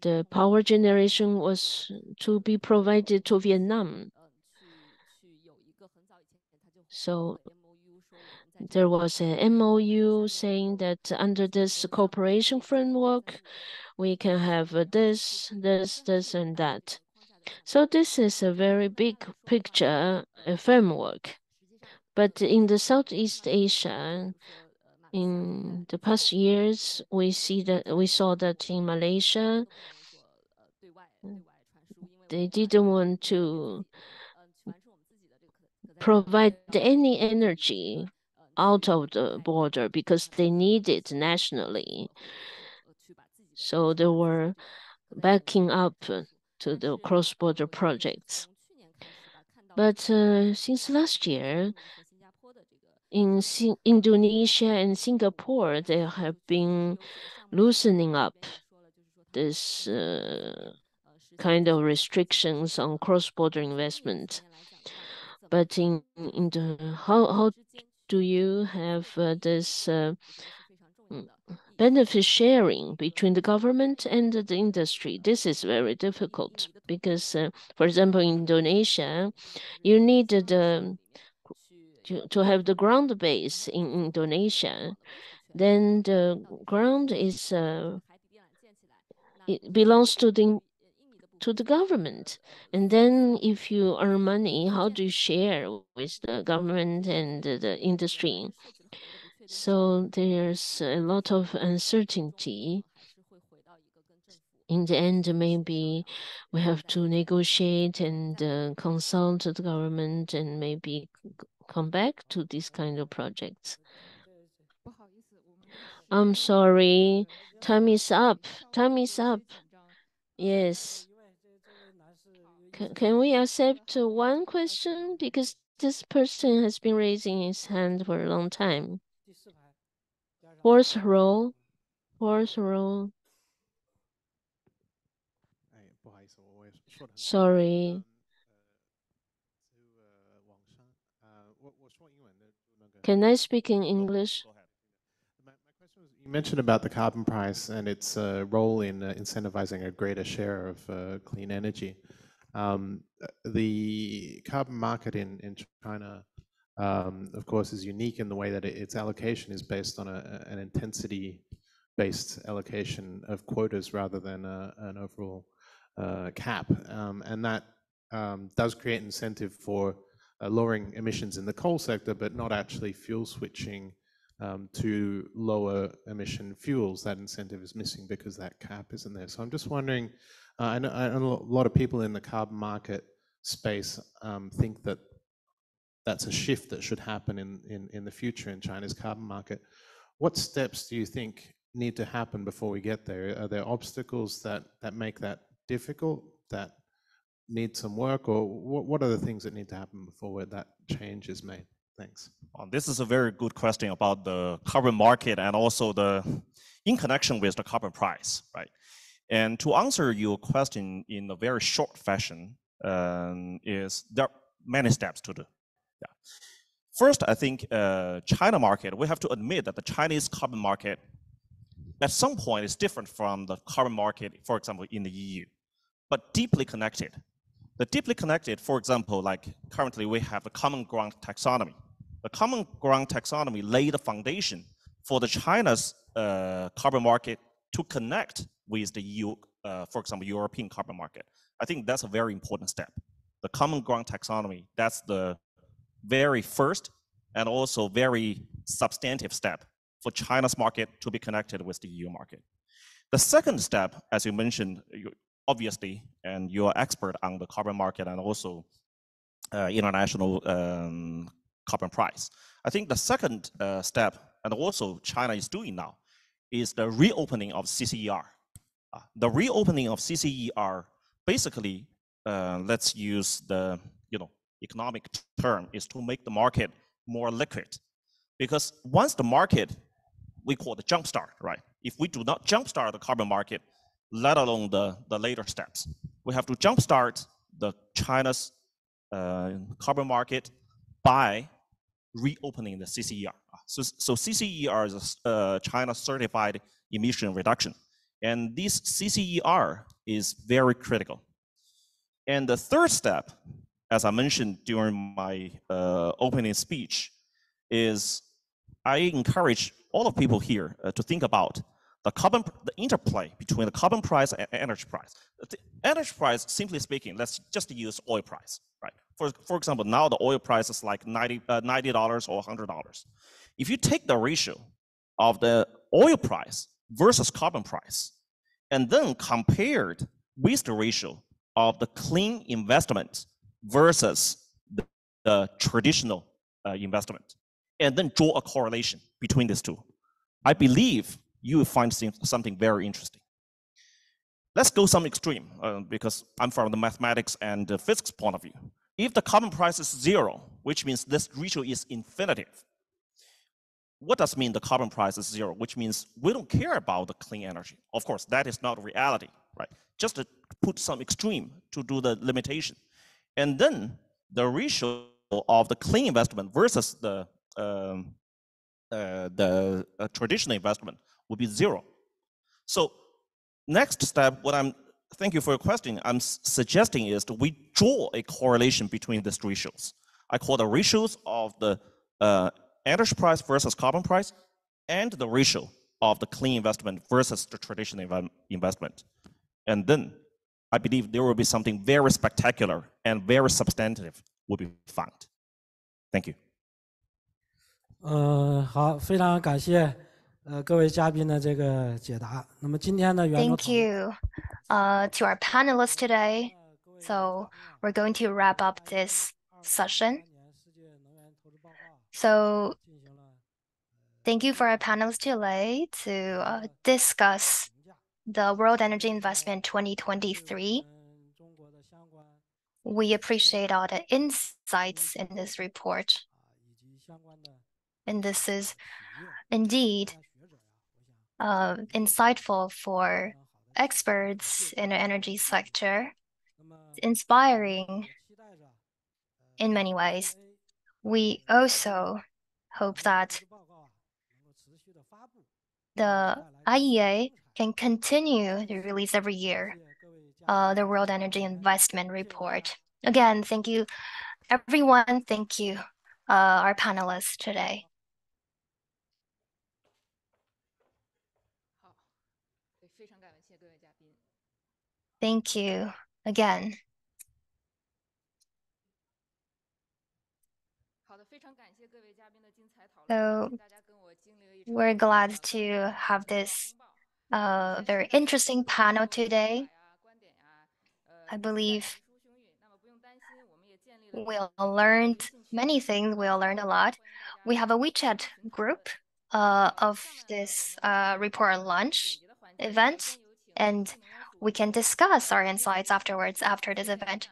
The power generation was to be provided to Vietnam. So there was a MOU saying that under this cooperation framework, we can have this, this, this, and that. So this is a very big picture, a framework. But in the Southeast Asia, in the past years, we see that we saw that in Malaysia, they didn't want to provide any energy out of the border because they need it nationally. So they were backing up to the cross-border projects. But uh, since last year, in Indonesia and Singapore, they have been loosening up this uh, kind of restrictions on cross-border investment. But in, in the, how, how do you have uh, this uh, mm, benefit sharing between the government and the industry? This is very difficult because, uh, for example, in Indonesia, you need to have the ground base in Indonesia. Then the ground is it belongs to the government. And then if you earn money, how do you share with the government and the industry? So there's a lot of uncertainty. In the end, maybe we have to negotiate and uh, consult the government and maybe come back to these kind of projects. I'm sorry, time is up. Time is up. Yes. Can we accept one question? Because this person has been raising his hand for a long time. Fourth row, fourth row. Sorry. Can I speak in English? You mentioned about the carbon price and its uh, role in uh, incentivizing a greater share of uh, clean energy. Um, the carbon market in, in China, um, of course, is unique in the way that it, its allocation is based on a, an intensity-based allocation of quotas rather than a, an overall uh, cap. Um, and that um, does create incentive for uh, lowering emissions in the coal sector, but not actually fuel switching um, to lower emission fuels. That incentive is missing because that cap isn't there. So I'm just wondering, uh, know, I, know, a lot of people in the carbon market space um, think that that's a shift that should happen in, in, in the future in China's carbon market. What steps do you think need to happen before we get there? Are there obstacles that, that make that difficult, that need some work, or what, what are the things that need to happen before that change is made? Thanks. Uh, this is a very good question about the carbon market and also the in connection with the carbon price, right? And to answer your question in a very short fashion, um, is there are many steps to do. Yeah. First, I think uh, China market, we have to admit that the Chinese carbon market at some point is different from the carbon market, for example, in the EU, but deeply connected. The deeply connected, for example, like currently we have the common ground taxonomy. The common ground taxonomy laid the foundation for the China's uh, carbon market to connect with the EU, uh, for example, European carbon market. I think that's a very important step. The common ground taxonomy, that's the very first and also very substantive step for China's market to be connected with the EU market. The second step, as you mentioned, obviously, and you're expert on the carbon market and also uh, international um, carbon price. I think the second uh, step, and also China is doing now, is the reopening of CCER. Uh, the reopening of CCER, basically, uh, let's use the you know economic term, is to make the market more liquid. Because once the market, we call the jumpstart, right? If we do not jumpstart the carbon market, let alone the, the later steps. We have to jumpstart the China's uh, carbon market by reopening the CCER. So, so CCER is a uh, China certified emission reduction. And this CCER is very critical. And the third step, as I mentioned during my uh, opening speech, is I encourage all of people here uh, to think about the carbon, the interplay between the carbon price and energy price. The energy price, simply speaking, let's just use oil price, right? For, for example, now the oil price is like 90, uh, $90 or $100. If you take the ratio of the oil price versus carbon price, and then compared with the ratio of the clean investment versus the, the traditional uh, investment, and then draw a correlation between these two, I believe you will find something very interesting. Let's go some extreme, uh, because I'm from the mathematics and the physics point of view. If the carbon price is zero, which means this ratio is infinitive, what does mean the carbon price is zero? Which means we don't care about the clean energy. Of course, that is not reality, right? Just to put some extreme to do the limitation. And then the ratio of the clean investment versus the um, uh, the uh, traditional investment would be zero. So next step, what I'm, thank you for your question, I'm suggesting is that we draw a correlation between these ratios. I call the ratios of the uh, energy price versus carbon price and the ratio of the clean investment versus the traditional investment. And then I believe there will be something very spectacular and very substantive will be found. Thank you. 呃，好，非常感谢呃各位嘉宾的这个解答。那么今天呢，圆桌 Thank you uh, to our panelists today. So we're going to wrap up this session. So thank you for our panelists today to uh, discuss the World Energy Investment 2023 We appreciate all the insights in this report. And this is indeed uh, insightful for experts in the energy sector, It's inspiring in many ways. We also hope that the IEA can continue to release every year uh, the World Energy Investment Report. Again, thank you, everyone. Thank you, uh, our panelists today. Thank you again. So we're glad to have this uh, very interesting panel today. I believe we all learned many things. We all learned a lot. We have a WeChat group uh, of this uh, report launch event, and we can discuss our insights afterwards after this event.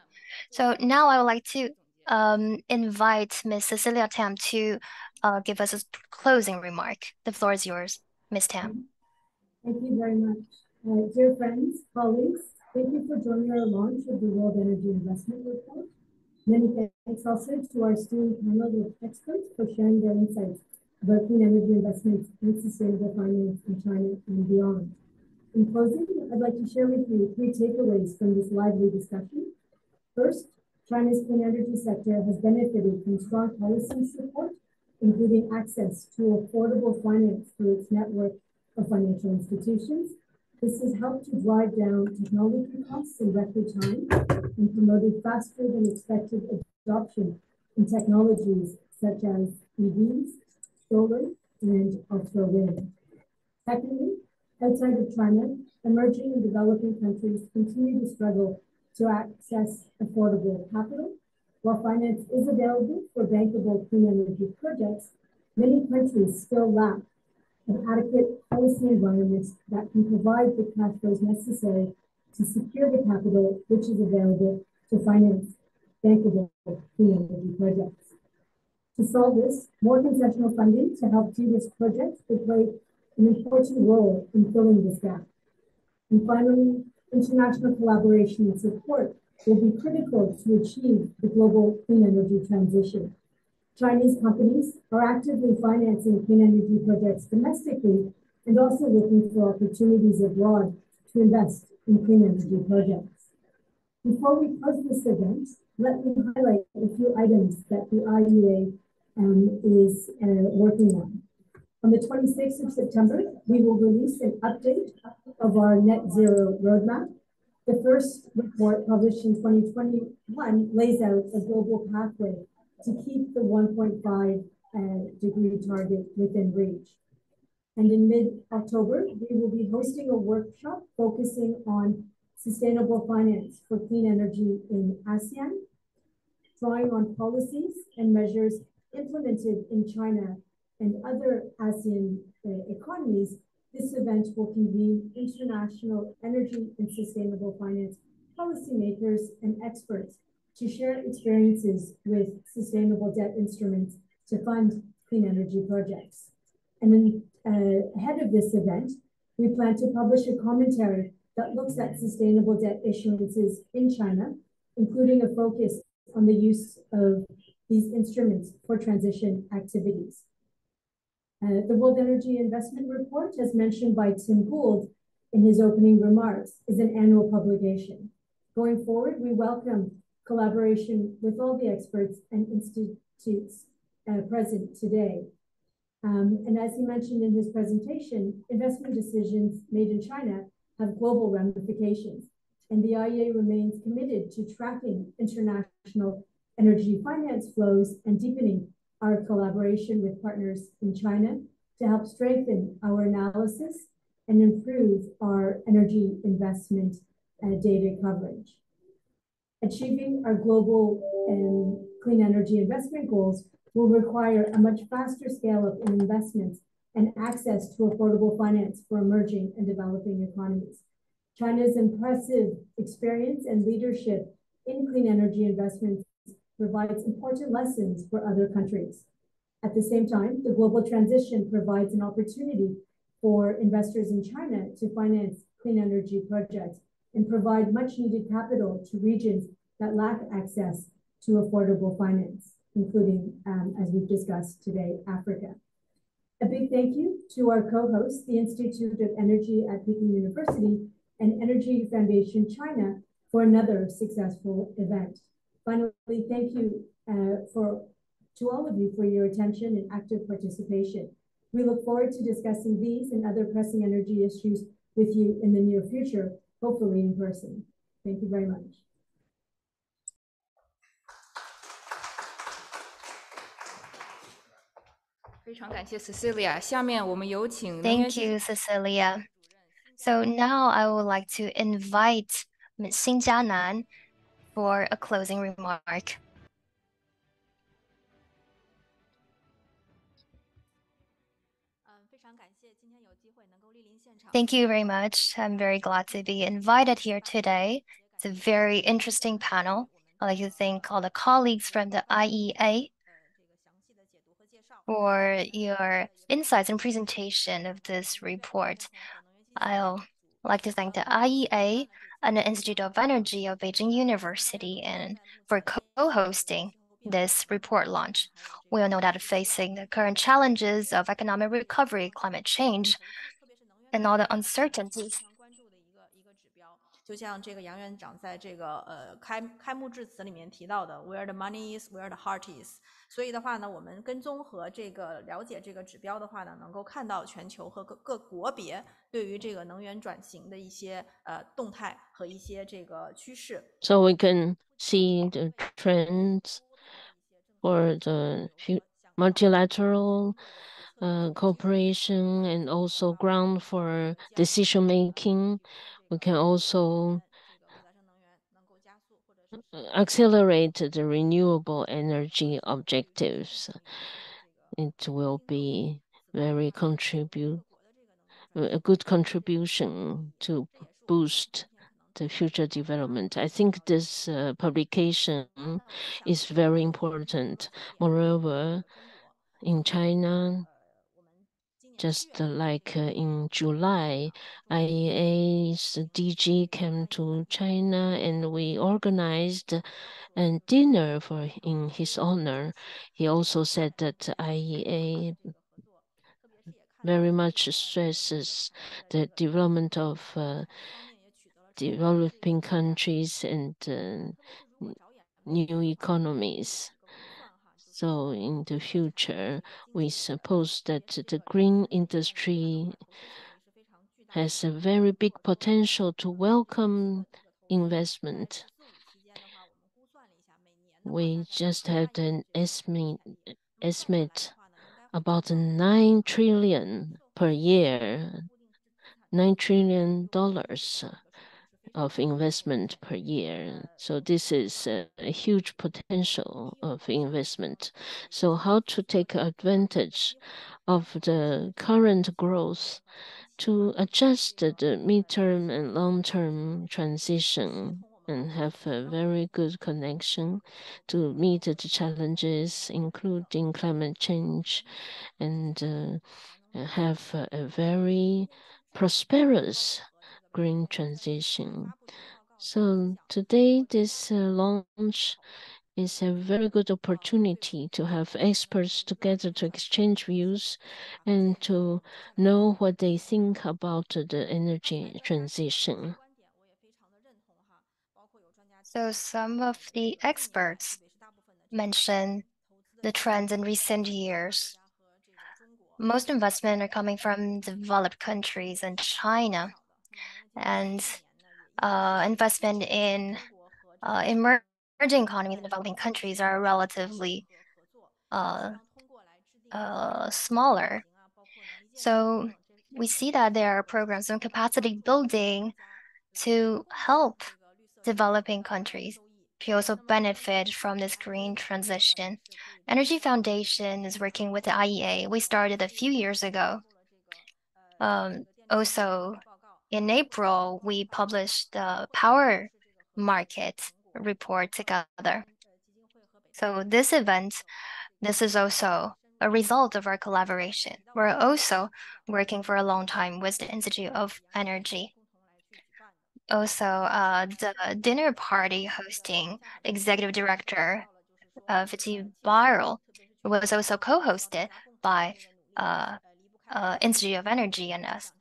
So now I would like to um, invite Ms. Cecilia Tam to uh, give us a closing remark. The floor is yours, Ms. Tam. Thank you very much. Uh, dear friends, colleagues, thank you for joining our launch of the World Energy Investment Report. Many thanks also to our esteemed panel of experts for sharing their insights about clean energy investments and sustainable finance in China and beyond. In closing, I'd like to share with you three takeaways from this lively discussion. First, China's clean energy sector has benefited from strong policy support, including access to affordable finance through its network of financial institutions. This has helped to drive down technology costs in record time and promoted faster than expected adoption in technologies such as EVs, solar, and offshore wind. Secondly, outside of China, emerging and developing countries continue to struggle to access affordable capital. While finance is available for bankable clean energy projects, many countries still lack an adequate policy environment that can provide the cash flows necessary to secure the capital which is available to finance bankable clean energy projects. To solve this, more concessional funding to help de-risk projects will play an important role in filling this gap. And finally, international collaboration and support will be critical to achieve the global clean energy transition. Chinese companies are actively financing clean energy projects domestically and also looking for opportunities abroad to invest in clean energy projects. Before we close this event, let me highlight a few items that the IEA um, is uh, working on. On the 26th of September, we will release an update of our net zero roadmap. The first report published in 2021 lays out a global pathway to keep the 1.5 uh, degree target within reach. And in mid-October, we will be hosting a workshop focusing on sustainable finance for clean energy in ASEAN, drawing on policies and measures implemented in China and other ASEAN uh, economies, this event will convene international energy and sustainable finance policymakers and experts to share experiences with sustainable debt instruments to fund clean energy projects. And then uh, ahead of this event, we plan to publish a commentary that looks at sustainable debt issuances in China, including a focus on the use of these instruments for transition activities. Uh, the World Energy Investment Report, as mentioned by Tim Gould in his opening remarks, is an annual publication. Going forward, we welcome collaboration with all the experts and institutes uh, present today. Um, and as he mentioned in his presentation, investment decisions made in China have global ramifications, and the IEA remains committed to tracking international energy finance flows and deepening our collaboration with partners in China to help strengthen our analysis and improve our energy investment uh, data coverage. Achieving our global um, clean energy investment goals will require a much faster scale up in investments and access to affordable finance for emerging and developing economies. China's impressive experience and leadership in clean energy investments provides important lessons for other countries. At the same time, the global transition provides an opportunity for investors in China to finance clean energy projects and provide much needed capital to regions that lack access to affordable finance, including, um, as we've discussed today, Africa. A big thank you to our co-hosts, the Institute of Energy at Peking University and Energy Foundation China for another successful event. Finally, thank you uh, for to all of you for your attention and active participation. We look forward to discussing these and other pressing energy issues with you in the near future, hopefully in person. Thank you very much. Thank you, Cecilia. So now I would like to invite Ms. Xin Jianan for a closing remark. Thank you very much. I'm very glad to be invited here today. It's a very interesting panel. I'd like to thank all the colleagues from the IEA for your insights and presentation of this report. I'll like to thank the IEA and the Institute of Energy of Beijing University and for co-hosting this report launch. We all know that facing the current challenges of economic recovery, climate change, and all the uncertainties. 就像这个杨院长在这个呃开开幕致辞里面提到的，where the money is, where the heart is。所以的话呢，我们跟踪和这个了解这个指标的话呢，能够看到全球和各各国别对于这个能源转型的一些呃动态和一些这个趋势。So we can see the trends for the multilateral uh, cooperation and also ground for decision making. we can also accelerate the renewable energy objectives. It will be very contribute a good contribution to boost the future development. I think this uh, publication is very important. Moreover, in China, just like uh, in July, IEA's DG came to China and we organized a dinner for in his honor. He also said that IEA very much stresses the development of uh, developing countries and uh, new economies. So in the future, we suppose that the green industry has a very big potential to welcome investment. We just had an estimate, estimate about 9 trillion per year, 9 trillion dollars of investment per year. So this is a, a, huge potential of investment. So how to take advantage of the current growth to adjust the midterm and long-term transition and have a very good connection to meet the challenges, including climate change, and uh, have a, a very prosperous green transition. So today, this uh, launch is a very good opportunity to have experts together to exchange views and to know what they think about the energy transition. So some of the experts mentioned the trends in recent years. Most investment are coming from developed countries and China and uh, investment in uh, emerging economies and developing countries are relatively uh, smaller. So we see that there are programs on capacity building to help developing countries to also benefit from this green transition. Energy Foundation is working with the IEA. We started a few years ago. Um, also in April, we published the power market report together. So this event, this is also a result of our collaboration. We're also working for a long time with the Institute of Energy. Also, uh, the dinner party hosting executive director uh, Fatih Birol was also co-hosted by uh, uh, Institute of Energy and us.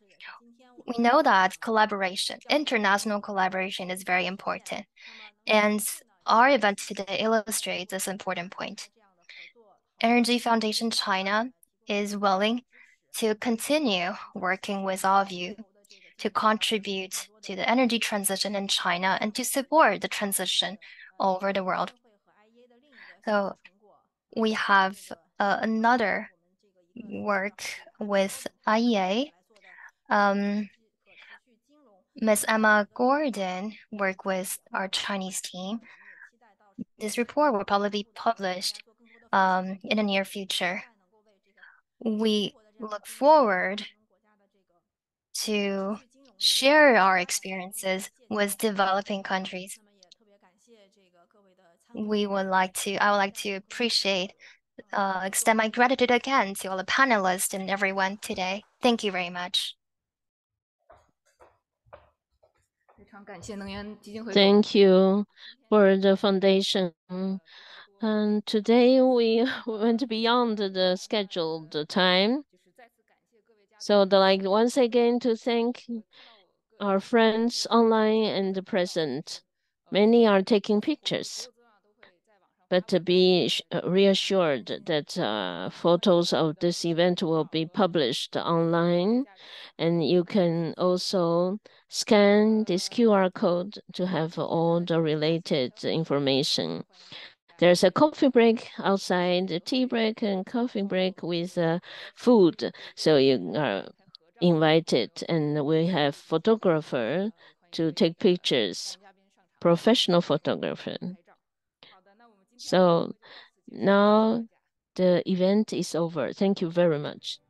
We know that collaboration, international collaboration is very important. And our event today illustrates this important point. Energy Foundation China is willing to continue working with all of you to contribute to the energy transition in China and to support the transition over the world. So we have uh, another work with IEA. Um, Ms. Emma Gordon worked with our Chinese team. This report will probably be published um, in the near future. We look forward to share our experiences with developing countries. We would like to, I would like to appreciate, uh, extend my gratitude again to all the panelists and everyone today. Thank you very much. Thank you for the foundation. And today we *laughs* went beyond the scheduled time. So I'd like once again to thank our friends online and the present. Many are taking pictures. But to be reassured that uh, photos of this event will be published online and you can also scan this QR code to have all the related information. There's a coffee break outside, a tea break and coffee break with uh, food. So you are invited and we have photographer to take pictures, professional photographer. So now the event is over. Thank you very much.